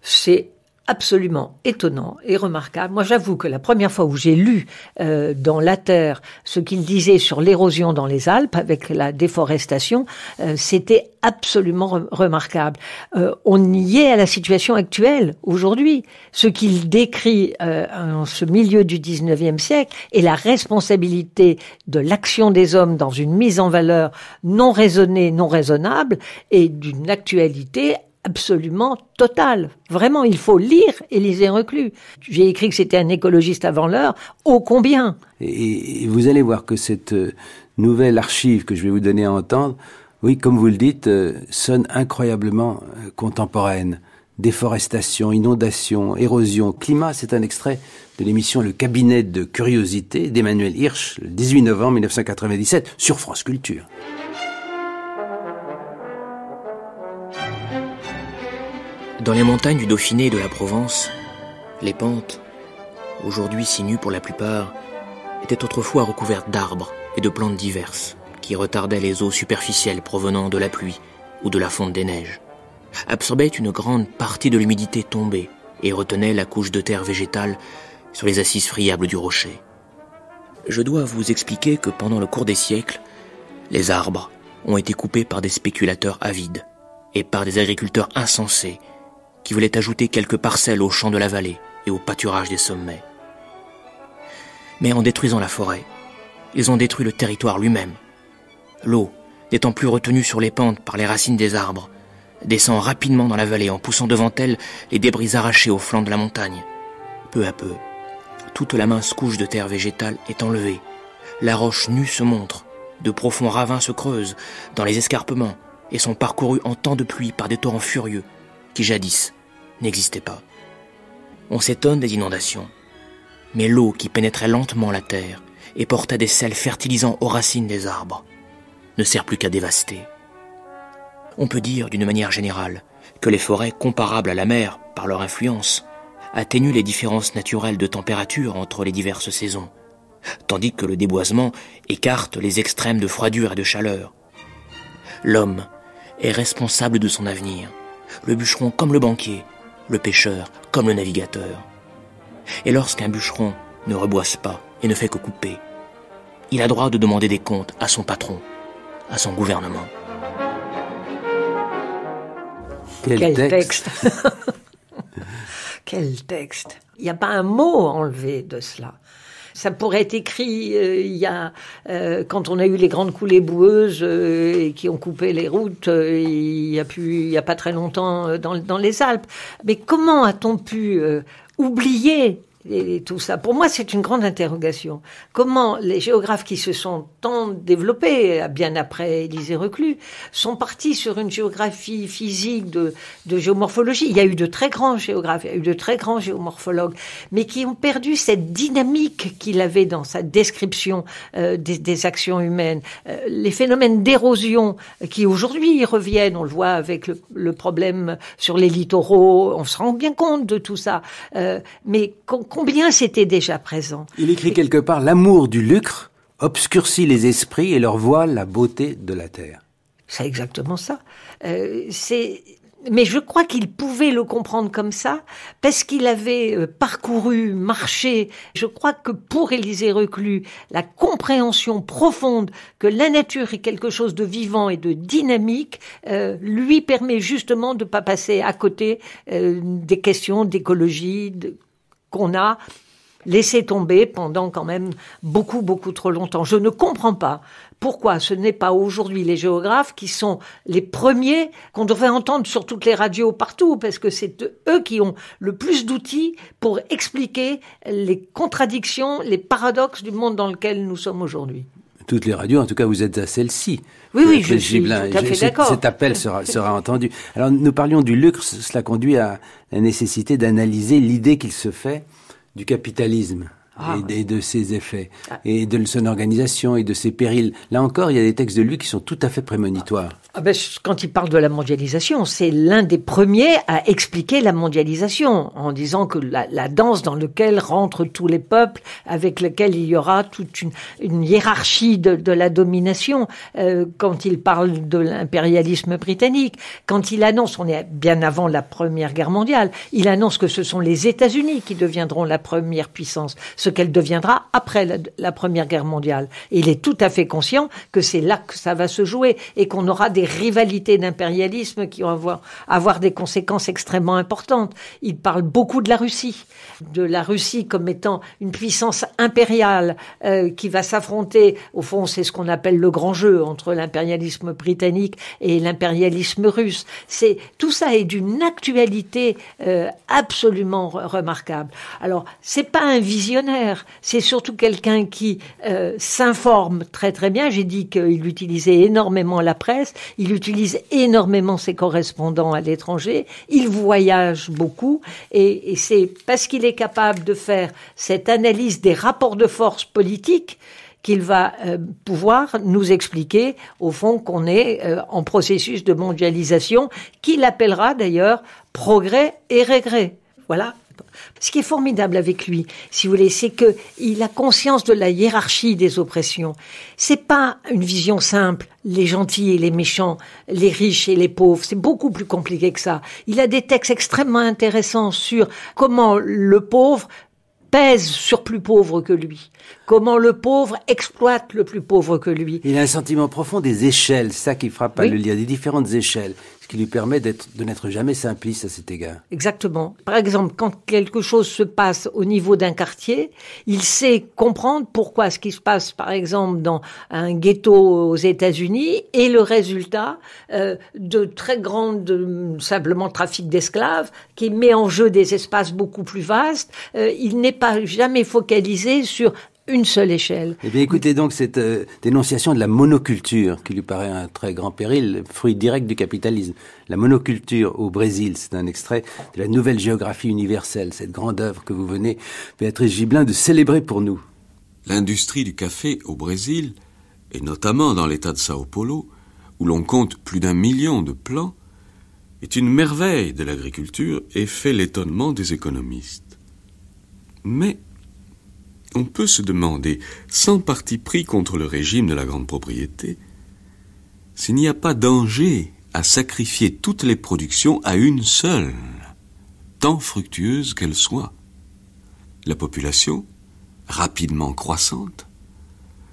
C'est absolument étonnant et remarquable. Moi, j'avoue que la première fois où j'ai lu euh, dans La Terre ce qu'il disait sur l'érosion dans les Alpes avec la déforestation, euh, c'était absolument re- remarquable. Euh, on y est à la situation actuelle aujourd'hui. Ce qu'il décrit euh, en ce milieu du 19e siècle est la responsabilité de l'action des hommes dans une mise en valeur non raisonnée, non raisonnable et d'une actualité absolument totale. Vraiment, il faut lire Élisée Reclus. J'ai écrit que c'était un écologiste avant l'heure. Ô combien Et, vous allez voir que cette euh, nouvelle archive que je vais vous donner à entendre, oui, comme vous le dites, euh, sonne incroyablement euh, contemporaine. Déforestation, inondation, érosion, climat, c'est un extrait de l'émission Le cabinet de curiosité d'Emmanuel Hirsch, le 18 novembre 1997, sur France Culture. Dans les montagnes du Dauphiné et de la Provence, les pentes, aujourd'hui si nues pour la plupart, étaient autrefois recouvertes d'arbres et de plantes diverses qui retardaient les eaux superficielles provenant de la pluie ou de la fonte des neiges, absorbaient une grande partie de l'humidité tombée et retenait la couche de terre végétale sur les assises friables du rocher. Je dois vous expliquer que pendant le cours des siècles, les arbres ont été coupés par des spéculateurs avides et par des agriculteurs insensés qui voulaient ajouter quelques parcelles aux champs de la vallée et au pâturage des sommets. Mais en détruisant la forêt, ils ont détruit le territoire lui-même. L'eau, n'étant plus retenue sur les pentes par les racines des arbres, descend rapidement dans la vallée en poussant devant elle les débris arrachés au flanc de la montagne. Peu à peu, toute la mince couche de terre végétale est enlevée. La roche nue se montre, de profonds ravins se creusent dans les escarpements et sont parcourus en temps de pluie par des torrents furieux qui jadis n'existaient pas. On s'étonne des inondations, mais l'eau qui pénétrait lentement la terre et portait des sels fertilisants aux racines des arbres ne sert plus qu'à dévaster. On peut dire d'une manière générale que les forêts comparables à la mer par leur influence atténuent les différences naturelles de température entre les diverses saisons, tandis que le déboisement écarte les extrêmes de froidure et de chaleur. L'homme est responsable de son avenir, le bûcheron comme le banquier, le pêcheur comme le navigateur. Et lorsqu'un bûcheron ne reboisse pas et ne fait que couper, il a droit de demander des comptes à son patron, à son gouvernement. Quel, texte, Quel texte Il n'y a pas un mot enlevé de cela. Ça pourrait être écrit euh, il y a euh, quand on a eu les grandes coulées boueuses euh, qui ont coupé les routes il y a plus il y a pas très longtemps dans, dans les Alpes. Mais comment a-t-on pu oublier et tout ça. Pour moi, c'est une grande interrogation. Comment les géographes qui se sont tant développés, bien après Élisée Reclus, sont partis sur une géographie physique de, géomorphologie? Il y a eu de très grands géographes, il y a eu de très grands géomorphologues, mais qui ont perdu cette dynamique qu'il avait dans sa description euh, des, actions humaines. Euh, les phénomènes d'érosion qui aujourd'hui reviennent, on le voit avec le, le, problème sur les littoraux, on se rend bien compte de tout ça. Euh, mais combien c'était déjà présent. Il écrit quelque part l'amour du lucre obscurcit les esprits et leur voile la beauté de la terre. C'est exactement ça. Euh, c'est mais je crois qu'il pouvait le comprendre comme ça parce qu'il avait euh, parcouru, marché. Je crois que pour Élisée Reclus, la compréhension profonde que la nature est quelque chose de vivant et de dynamique euh, lui permet justement de ne pas passer à côté euh, des questions d'écologie, de qu'on a laissé tomber pendant quand même beaucoup, beaucoup trop longtemps. Je ne comprends pas pourquoi ce n'est pas aujourd'hui les géographes qui sont les premiers qu'on devrait entendre sur toutes les radios partout, parce que c'est eux qui ont le plus d'outils pour expliquer les contradictions, les paradoxes du monde dans lequel nous sommes aujourd'hui toutes les radios, en tout cas vous êtes à celle-ci. Oui, oui, je suis tout à fait d'accord. Cet appel sera, sera entendu. Alors nous parlions du luxe, cela conduit à la nécessité d'analyser l'idée qu'il se fait du capitalisme. Ah, et, de ses effets, ah. et de son organisation, et de ses périls. Là encore, il y a des textes de lui qui sont tout à fait prémonitoires. Ah ben, quand il parle de la mondialisation, c'est l'un des premiers à expliquer la mondialisation en disant que la, la, danse dans laquelle rentrent tous les peuples, avec lequel il y aura toute une, une hiérarchie de, de, la domination. Euh, quand il parle de l'impérialisme britannique, quand il annonce, on est bien avant la Première Guerre mondiale, il annonce que ce sont les États-Unis qui deviendront la première puissance, ce qu'elle deviendra après la, Première Guerre mondiale. Il est tout à fait conscient que c'est là que ça va se jouer et qu'on aura des rivalités d'impérialisme qui vont avoir, des conséquences extrêmement importantes. Il parle beaucoup de la Russie, de la Russie comme étant une puissance impériale euh, qui va s'affronter, au fond c'est ce qu'on appelle le grand jeu entre l'impérialisme britannique et l'impérialisme russe. Tout ça est d'une actualité euh, absolument remarquable. Alors, c'est pas un visionnaire, c'est surtout quelqu'un qui euh, s'informe très très bien. J'ai dit qu'il utilisait énormément la presse, il utilise énormément ses correspondants à l'étranger, il voyage beaucoup, et, c'est parce qu'il est capable de faire cette analyse des rapports de force politiques qu'il va euh, pouvoir nous expliquer, au fond, qu'on est euh, en processus de mondialisation, qu'il appellera d'ailleurs progrès et regret. Voilà Ce qui est formidable avec lui, si vous voulez, c'est que il a conscience de la hiérarchie des oppressions. C'est pas une vision simple, les gentils et les méchants, les riches et les pauvres. C'est beaucoup plus compliqué que ça. Il a des textes extrêmement intéressants sur comment le pauvre pèse sur plus pauvre que lui. Comment le pauvre exploite le plus pauvre que lui. Il a un sentiment profond des échelles, ça qui frappe à le lire, des différentes échelles qui lui permet de n'être jamais simpliste à cet égard. Exactement. Par exemple, quand quelque chose se passe au niveau d'un quartier, il sait comprendre pourquoi ce qui se passe, par exemple, dans un ghetto aux États-Unis est le résultat euh, de très grandes, simplement trafic d'esclaves, qui met en jeu des espaces beaucoup plus vastes. Euh, il n'est pas jamais focalisé sur une seule échelle. Eh bien, écoutez donc cette euh, dénonciation de la monoculture, qui lui paraît un très grand péril, fruit direct du capitalisme. La monoculture au Brésil, c'est un extrait de la nouvelle géographie universelle, cette grande œuvre que vous venez, Béatrice Gibelin, de célébrer pour nous. L'industrie du café au Brésil, et notamment dans l'état de Sao Paulo, où l'on compte plus d'un million de plants, est une merveille de l'agriculture et fait l'étonnement des économistes. Mais on peut se demander, sans parti pris contre le régime de la grande propriété, s'il n'y a pas danger à sacrifier toutes les productions à une seule, tant fructueuse qu'elle soit. La population, rapidement croissante,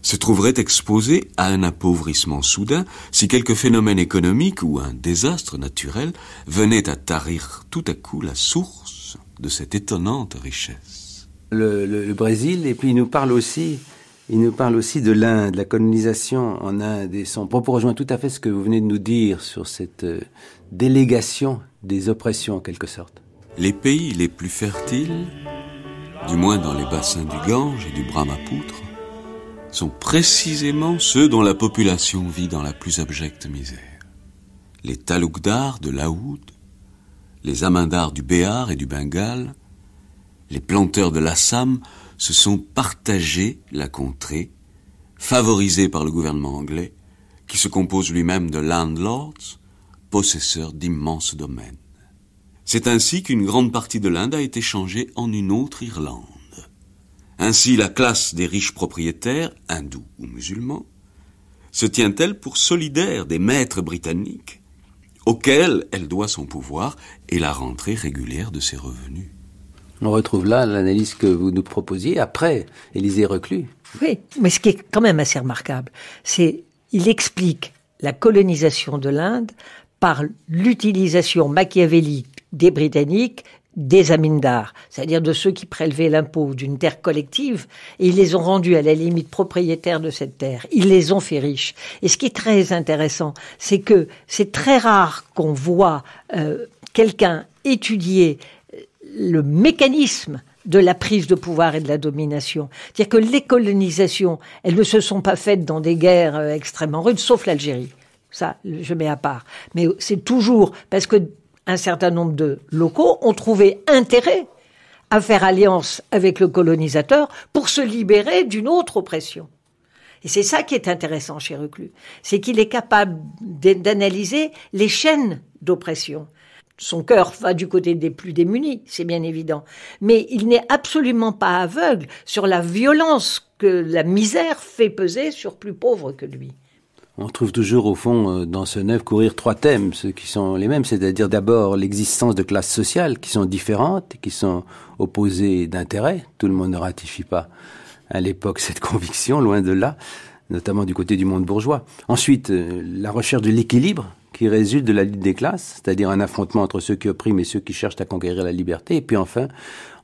se trouverait exposée à un appauvrissement soudain si quelque phénomène économique ou un désastre naturel venait à tarir tout à coup la source de cette étonnante richesse le, Brésil, et puis il nous parle aussi, il nous parle aussi de l'Inde, la colonisation en Inde, et son propos rejoint tout à fait ce que vous venez de nous dire sur cette euh, délégation des oppressions en quelque sorte. Les pays les plus fertiles, du moins dans les bassins du Gange et du Brahmapoutre, sont précisément ceux dont la population vit dans la plus abjecte misère. Les Talukdars de l'Aoud, les Amindars du Béar et du Bengale, les planteurs de l'Assam se sont partagés la contrée, favorisés par le gouvernement anglais, qui se compose lui-même de landlords, possesseurs d'immenses domaines. C'est ainsi qu'une grande partie de l'Inde a été changée en une autre Irlande. Ainsi la classe des riches propriétaires, hindous ou musulmans, se tient-elle pour solidaire des maîtres britanniques, auxquels elle doit son pouvoir et la rentrée régulière de ses revenus. On retrouve là l'analyse que vous nous proposiez après Élisée Reclus. Oui, mais ce qui est quand même assez remarquable, c'est il explique la colonisation de l'Inde par l'utilisation machiavélique des Britanniques des amindars, c'est-à-dire de ceux qui prélevaient l'impôt d'une terre collective, et ils les ont rendus à la limite propriétaires de cette terre. Ils les ont fait riches. Et ce qui est très intéressant, c'est que c'est très rare qu'on voit euh, quelqu'un étudier le mécanisme de la prise de pouvoir et de la domination. C'est-à-dire que les colonisations, elles ne se sont pas faites dans des guerres euh, extrêmement rudes, sauf l'Algérie. Ça, je mets à part. Mais c'est toujours parce que un certain nombre de locaux ont trouvé intérêt à faire alliance avec le colonisateur pour se libérer d'une autre oppression. Et c'est ça qui est intéressant chez Reclus, c'est qu'il est capable d'analyser les chaînes d'oppression son cœur va du côté des plus démunis, c'est bien évident. Mais il n'est absolument pas aveugle sur la violence que la misère fait peser sur plus pauvres que lui. On trouve toujours au fond euh, dans ce neuf courir trois thèmes, ceux qui sont les mêmes, c'est-à-dire d'abord l'existence de classes sociales qui sont différentes, qui sont opposées d'intérêts. Tout le monde ne ratifie pas à l'époque cette conviction, loin de là, notamment du côté du monde bourgeois. Ensuite, euh, la recherche de l'équilibre qui résulte de la lutte des classes, c'est-à-dire un affrontement entre ceux qui oppriment et ceux qui cherchent à conquérir la liberté. Et puis enfin,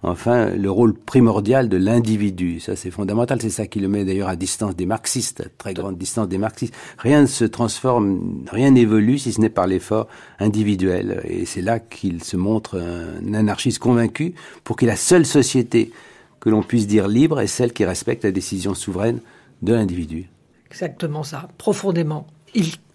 enfin, le rôle primordial de l'individu. Ça, c'est fondamental. C'est ça qui le met d'ailleurs à distance des marxistes, à très grande distance des marxistes. Rien ne se transforme, rien n'évolue si ce n'est par l'effort individuel. Et c'est là qu'il se montre un anarchiste convaincu pour que la seule société que l'on puisse dire libre est celle qui respecte la décision souveraine de l'individu. Exactement ça, profondément.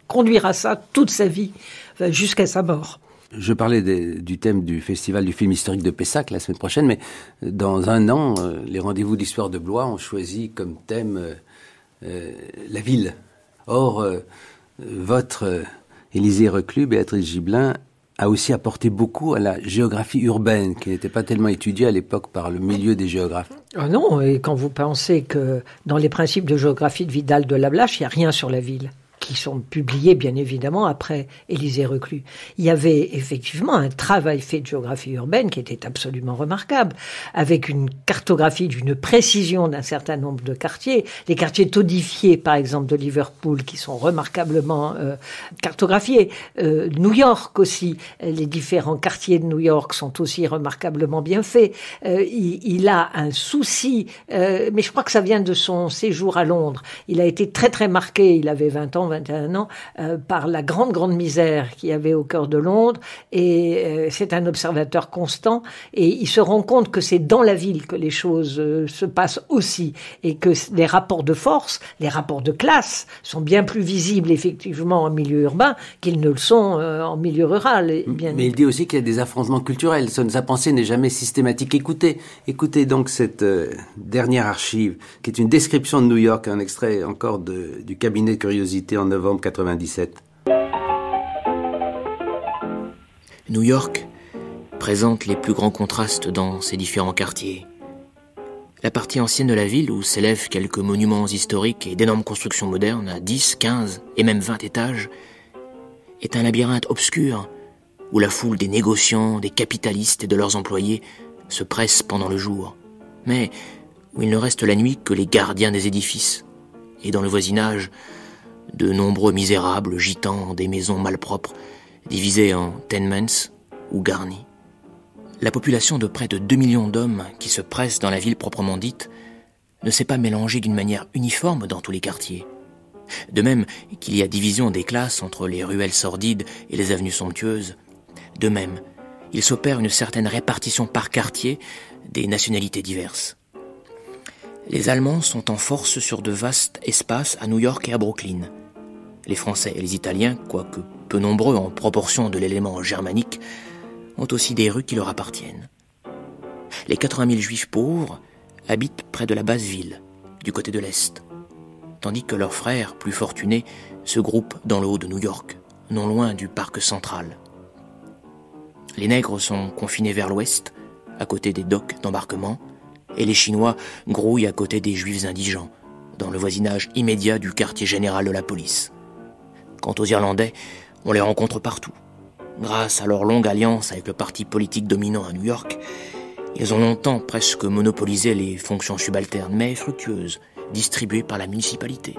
Conduira ça toute sa vie, euh, jusqu'à sa mort. Je parlais du thème du festival du film historique de Pessac la semaine prochaine, mais dans un an, euh, les rendez-vous d'histoire de Blois ont choisi comme thème euh, la ville. Or, votre Élisée Reclus, Béatrice Gibelin, a aussi apporté beaucoup à la géographie urbaine, qui n'était pas tellement étudiée à l'époque par le milieu des géographes. Ah non, et quand vous pensez que dans les principes de géographie de Vidal de Lablache, il n'y a rien sur la ville qui sont publiés bien évidemment après Élisée Reclus. Il y avait effectivement un travail fait de géographie urbaine qui était absolument remarquable, avec une cartographie d'une précision d'un certain nombre de quartiers. Les quartiers todifiés, par exemple, de Liverpool, qui sont remarquablement euh, cartographiés. Euh, New York aussi, les différents quartiers de New York sont aussi remarquablement bien faits. Euh, il, il, a un souci, euh, mais je crois que ça vient de son séjour à Londres. Il a été très très marqué, il avait 20 ans, 21 ans, euh, par la grande, grande misère qu'il y avait au cœur de Londres. Et euh, c'est un observateur constant. Et il se rend compte que c'est dans la ville que les choses euh, se passent aussi. Et que les rapports de force, les rapports de classe sont bien plus visibles effectivement en milieu urbain qu'ils ne le sont en milieu rural. Et bien... Mais il dit aussi qu'il y a des affrontements culturels. Sa pensée n'est jamais systématique. Écoutez, écoutez donc cette dernière archive, qui est une description de New York, un extrait encore de, du cabinet de curiosité en novembre 97. New York présente les plus grands contrastes dans ses différents quartiers. La partie ancienne de la ville, où s'élèvent quelques monuments historiques et d'énormes constructions modernes à 10, 15 et même 20 étages, est un labyrinthe obscur où la foule des négociants, des capitalistes et de leurs employés se presse pendant le jour, mais où il ne reste la nuit que les gardiens des édifices, et dans le voisinage, de nombreux misérables gitant des maisons malpropres, divisées en tenements ou garnis. La population de près de 2 millions d'hommes qui se pressent dans la ville proprement dite ne s'est pas mélangée d'une manière uniforme dans tous les quartiers. De même qu'il y a division des classes entre les ruelles sordides et les avenues somptueuses, de même, il s'opère une certaine répartition par quartier des nationalités diverses. Les Allemands sont en force sur de vastes espaces à New York et à Brooklyn. Les Français et les Italiens, quoique peu nombreux en proportion de l'élément germanique, ont aussi des rues qui leur appartiennent. Les 80 000 juifs pauvres habitent près de la basse ville, du côté de l'Est, tandis que leurs frères, plus fortunés, se groupent dans le haut de New York, non loin du parc central. Les nègres sont confinés vers l'ouest, à côté des docks d'embarquement, et les Chinois grouillent à côté des Juifs indigents, dans le voisinage immédiat du quartier général de la police. Quant aux Irlandais, on les rencontre partout. Grâce à leur longue alliance avec le parti politique dominant à New York, ils ont longtemps presque monopolisé les fonctions subalternes, mais fructueuses, distribuées par la municipalité.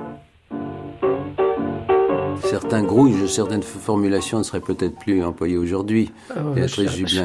Certains grouilles, certaines formulations ne seraient peut-être plus employées aujourd'hui. Euh,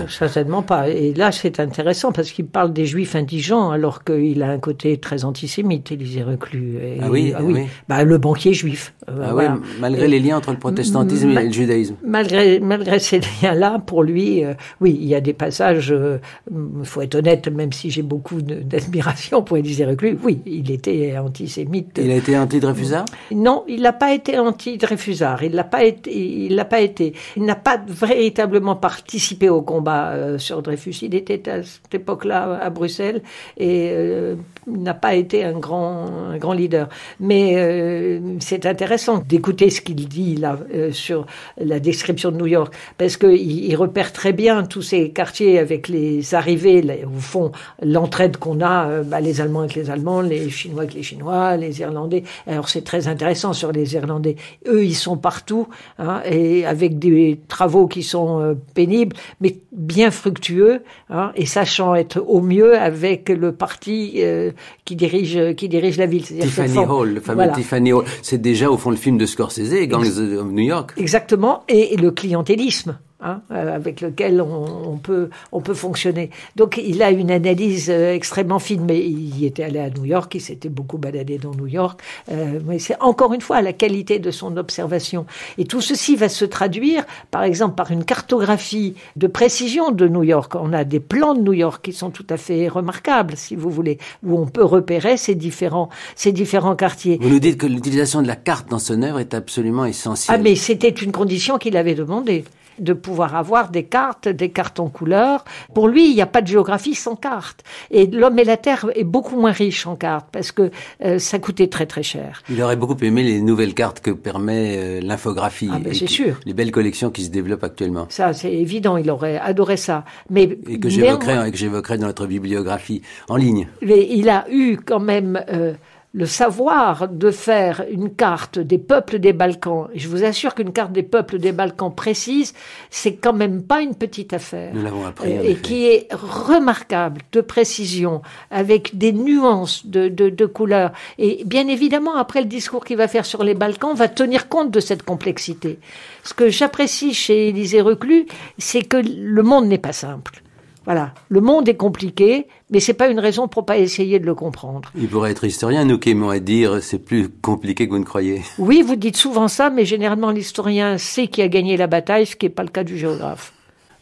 certainement pas. Et là, c'est intéressant parce qu'il parle des juifs indigents alors qu'il a un côté très antisémite, Élisée Reclus. Et, ah oui, ah oui. Bah, le banquier juif. Euh, ah voilà. oui, malgré et, les liens entre le protestantisme et le judaïsme. Malgré, malgré ces liens-là, pour lui, euh, oui, il y a des passages, il euh, faut être honnête, même si j'ai beaucoup d'admiration pour Élisée Reclus, oui, il était antisémite. Il a été anti-Dreyfusard? Non, il n'a pas été anti-Dreyfusard. Il l'a pas été. Il l'a pas été. Il n'a pas véritablement participé au combat euh, sur Dreyfus. Il était à cette époque-là à Bruxelles et euh, n'a pas été un grand, un grand leader. Mais euh, c'est intéressant d'écouter ce qu'il dit là sur la description de New York parce qu'il il repère très bien tous ces quartiers avec les arrivées, au fond, l'entraide qu'on a, bah, les Allemands avec les Allemands, les Chinois avec les Chinois, les Irlandais. Alors c'est très intéressant sur les Irlandais. Eux, sont partout, hein, et avec des travaux qui sont euh, pénibles, mais bien fructueux, hein, et sachant être au mieux avec le parti euh, qui dirige qui dirige la ville. Tiffany Hall, le fameux Tiffany Hall. C'est déjà au fond le film de Scorsese, Gangs of New York. Exactement, et le clientélisme. Hein, euh, avec lequel on, on, peut, on peut fonctionner. Donc il a une analyse euh, extrêmement fine, mais il y était allé à New York, il s'était beaucoup baladé dans New York, euh, mais c'est encore une fois la qualité de son observation. Et tout ceci va se traduire, par exemple, par une cartographie de précision de New York. On a des plans de New York qui sont tout à fait remarquables, si vous voulez, où on peut repérer ces différents, ces différents quartiers. Vous nous dites que l'utilisation de la carte dans son œuvre est absolument essentielle. Ah mais c'était une condition qu'il avait demandée. De pouvoir avoir des cartes, des cartes en couleur. Pour lui, il n'y a pas de géographie sans cartes. Et l'homme et la terre est beaucoup moins riche en cartes parce que euh, ça coûtait très très cher. Il aurait beaucoup aimé les nouvelles cartes que permet euh, l'infographie. Ah ben, c'est sûr. Les belles collections qui se développent actuellement. Ça, c'est évident, il aurait adoré ça. Mais Et que néanmoins- j'évoquerai, et que j'évoquerai dans notre bibliographie en ligne. mais il a eu quand même euh, le savoir de faire une carte des peuples des Balkans. Et je vous assure qu'une carte des peuples des Balkans précise, c'est quand même pas une petite affaire. Nous l'avons appris. Euh, et qui est remarquable de précision, avec des nuances de, de, de couleurs. Et bien évidemment, après le discours qu'il va faire sur les Balkans, va tenir compte de cette complexité. Ce que j'apprécie chez Élisée Reclus, c'est que le monde n'est pas simple. Voilà, le monde est compliqué, mais c'est pas une raison pour pas essayer de le comprendre. Il pourrait être historien, nous qui aimons à dire c'est plus compliqué que vous ne croyez. Oui, vous dites souvent ça, mais généralement l'historien sait qui a gagné la bataille, ce qui n'est pas le cas du géographe.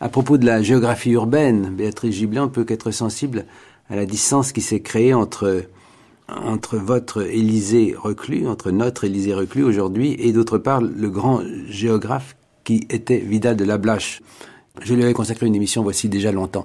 À propos de la géographie urbaine, Béatrice Gibelin peut qu'être sensible à la distance qui s'est créée entre, entre votre Élysée reclus, entre notre Élysée reclus aujourd'hui, et d'autre part le grand géographe qui était Vidal de Lablache. Je lui avais consacré une émission voici déjà longtemps.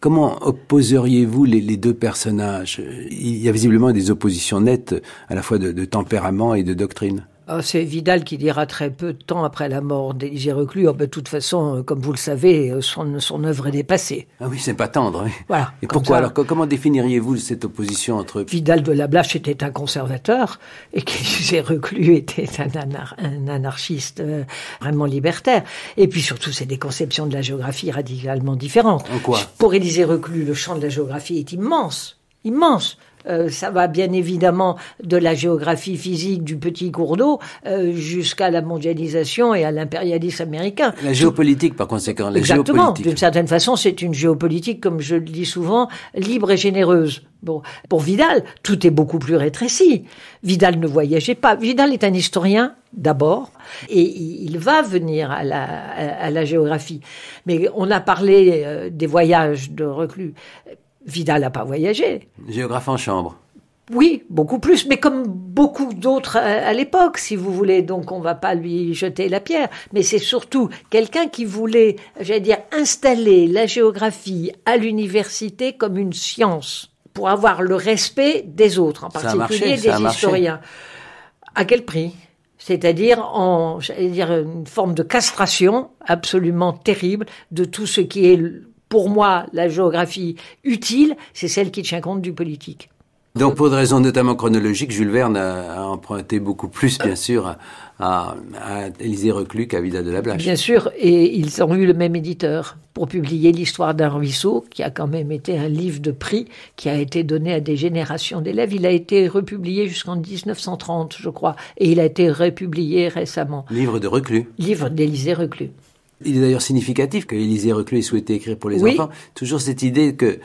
Comment opposeriez-vous les, deux personnages? Il y a visiblement des oppositions nettes, à la fois de tempérament et de doctrine. Ah, C'est Vidal qui dira très peu de temps après la mort d'Élisée Reclus, oh, ben, de toute façon, euh, comme vous le savez, euh, son, son œuvre est dépassée. Ah oui, c'est pas tendre. oui. Voilà. Et pourquoi ça, alors co- Comment définiriez-vous cette opposition entre Vidal de Lablache était un conservateur et qu'Élisée Reclus était un, anar- un anarchiste euh, vraiment libertaire. Et puis surtout, c'est des conceptions de la géographie radicalement différentes. En quoi? Pour Élisée Reclus, le champ de la géographie est immense, immense. Euh, ça va bien évidemment de la géographie physique du petit cours d'eau euh, jusqu'à la mondialisation et à l'impérialisme américain. La géopolitique, par conséquent, la Exactement. D'une certaine façon, c'est une géopolitique, comme je le dis souvent, libre et généreuse. Bon, pour Vidal, tout est beaucoup plus rétréci. Vidal ne voyageait pas. Vidal est un historien d'abord, et il va venir à la, à la géographie. Mais on a parlé euh, des voyages de Reclus. Vidal n'a pas voyagé. Géographe en chambre. Oui, beaucoup plus, mais comme beaucoup d'autres à, à l'époque, si vous voulez. Donc, on va pas lui jeter la pierre. Mais c'est surtout quelqu'un qui voulait, j'allais dire, installer la géographie à l'université comme une science pour avoir le respect des autres, en particulier marché, des historiens. À quel prix? C'est-à-dire en, j'allais dire, une forme de castration absolument terrible de tout ce qui est, pour moi, la géographie utile, c'est celle qui tient compte du politique. Donc, pour des raisons notamment chronologiques, Jules Verne a, a emprunté beaucoup plus, bien sûr, à, à, à Élisée Reclus qu'à Vidal de Lablache. Bien sûr, et ils ont eu le même éditeur pour publier l'histoire d'un ruisseau, qui a quand même été un livre de prix qui a été donné à des générations d'élèves. Il a été republié jusqu'en 1930, je crois, et il a été republié récemment. Livre de Reclus. Livre d'Élisée Reclus. Il est d'ailleurs significatif que Élisée Reclus ait souhaité écrire pour les Oui. enfants. Toujours cette idée que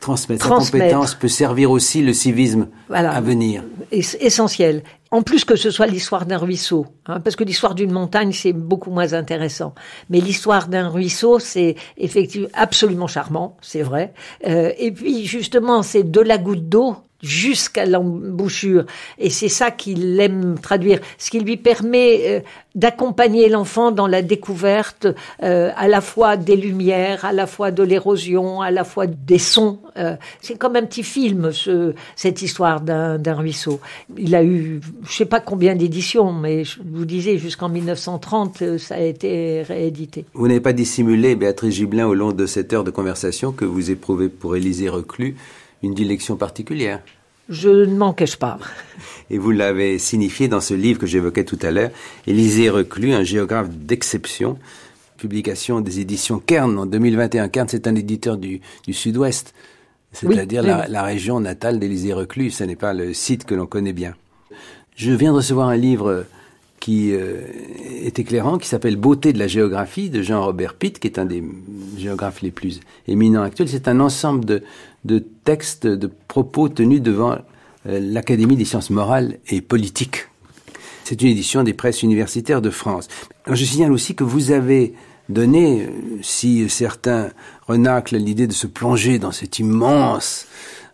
transmettre, sa compétence peut servir aussi le civisme Voilà. à venir. Es- essentiel. En plus que ce soit l'histoire d'un ruisseau, hein, parce que l'histoire d'une montagne c'est beaucoup moins intéressant. Mais l'histoire d'un ruisseau c'est effectivement absolument charmant, c'est vrai. Euh, et puis justement c'est de la goutte d'eau jusqu'à l'embouchure. Et c'est ça qu'il aime traduire, ce qui lui permet euh, d'accompagner l'enfant dans la découverte euh, à la fois des lumières, à la fois de l'érosion, à la fois des sons. Euh, c'est comme un petit film, ce, cette histoire d'un ruisseau. Il a eu, je sais pas combien d'éditions, mais je vous disais, jusqu'en 1930, euh, ça a été réédité. Vous n'avez pas dissimulé, Béatrice Gibelin, au long de cette heure de conversation, que vous éprouvez pour Élisée Reclus une dilection particulière. Je ne m'en cache pas. Et vous l'avez signifié dans ce livre que j'évoquais tout à l'heure, Élisée Reclus, un géographe d'exception, publication des éditions Kern en 2021. Kern, c'est un éditeur du, du Sud-Ouest, c'est-à-dire Oui, la, la région natale d'Élisée Reclus. Ce n'est pas le site que l'on connaît bien. Je viens de recevoir un livre qui euh, est éclairant, qui s'appelle Beauté de la géographie de Jean-Robert Pitt, qui est un des géographes les plus éminents actuels. C'est un ensemble de, de textes, de propos tenus devant euh, l'Académie des sciences morales et politiques. C'est une édition des presses universitaires de France. Alors, je signale aussi que vous avez donné, euh, si certains renaclent l'idée de se plonger dans cet immense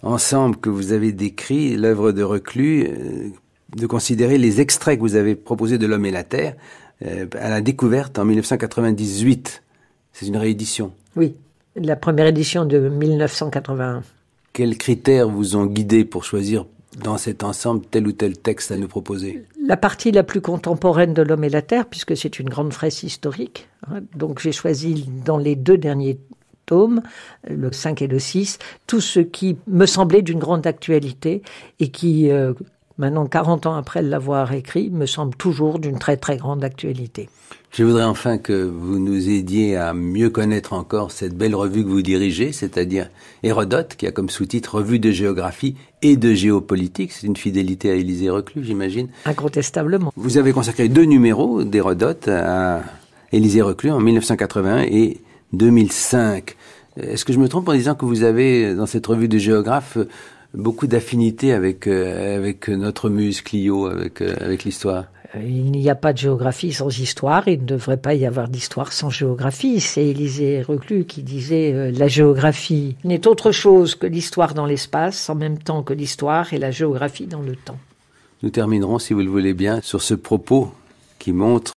ensemble que vous avez décrit, l'œuvre de Reclus, euh, de considérer les extraits que vous avez proposés de L'homme et la terre euh, à la découverte en 1998. C'est une réédition. Oui, la première édition de 1981. Quels critères vous ont guidé pour choisir dans cet ensemble tel ou tel texte à nous proposer? La partie la plus contemporaine de l'homme et la terre, puisque c'est une grande fraise historique. Hein. Donc j'ai choisi dans les deux derniers tomes, le 5 et le 6, tout ce qui me semblait d'une grande actualité et qui, euh, maintenant 40 ans après l'avoir écrit, me semble toujours d'une très très grande actualité. Je voudrais enfin que vous nous aidiez à mieux connaître encore cette belle revue que vous dirigez, c'est-à-dire Hérodote, qui a comme sous-titre Revue de géographie et de géopolitique. C'est une fidélité à Élisée Reclus, j'imagine. Incontestablement. Vous avez consacré deux numéros d'Hérodote à Élisée Reclus en 1981 et 2005. Est-ce que je me trompe en disant que vous avez, dans cette revue de géographe, beaucoup d'affinités avec, euh, avec notre muse Clio, avec, euh, avec l'histoire il n'y a pas de géographie sans histoire, il ne devrait pas y avoir d'histoire sans géographie. C'est Élisée Reclus qui disait euh, la géographie n'est autre chose que l'histoire dans l'espace, en même temps que l'histoire et la géographie dans le temps. Nous terminerons, si vous le voulez bien, sur ce propos qui montre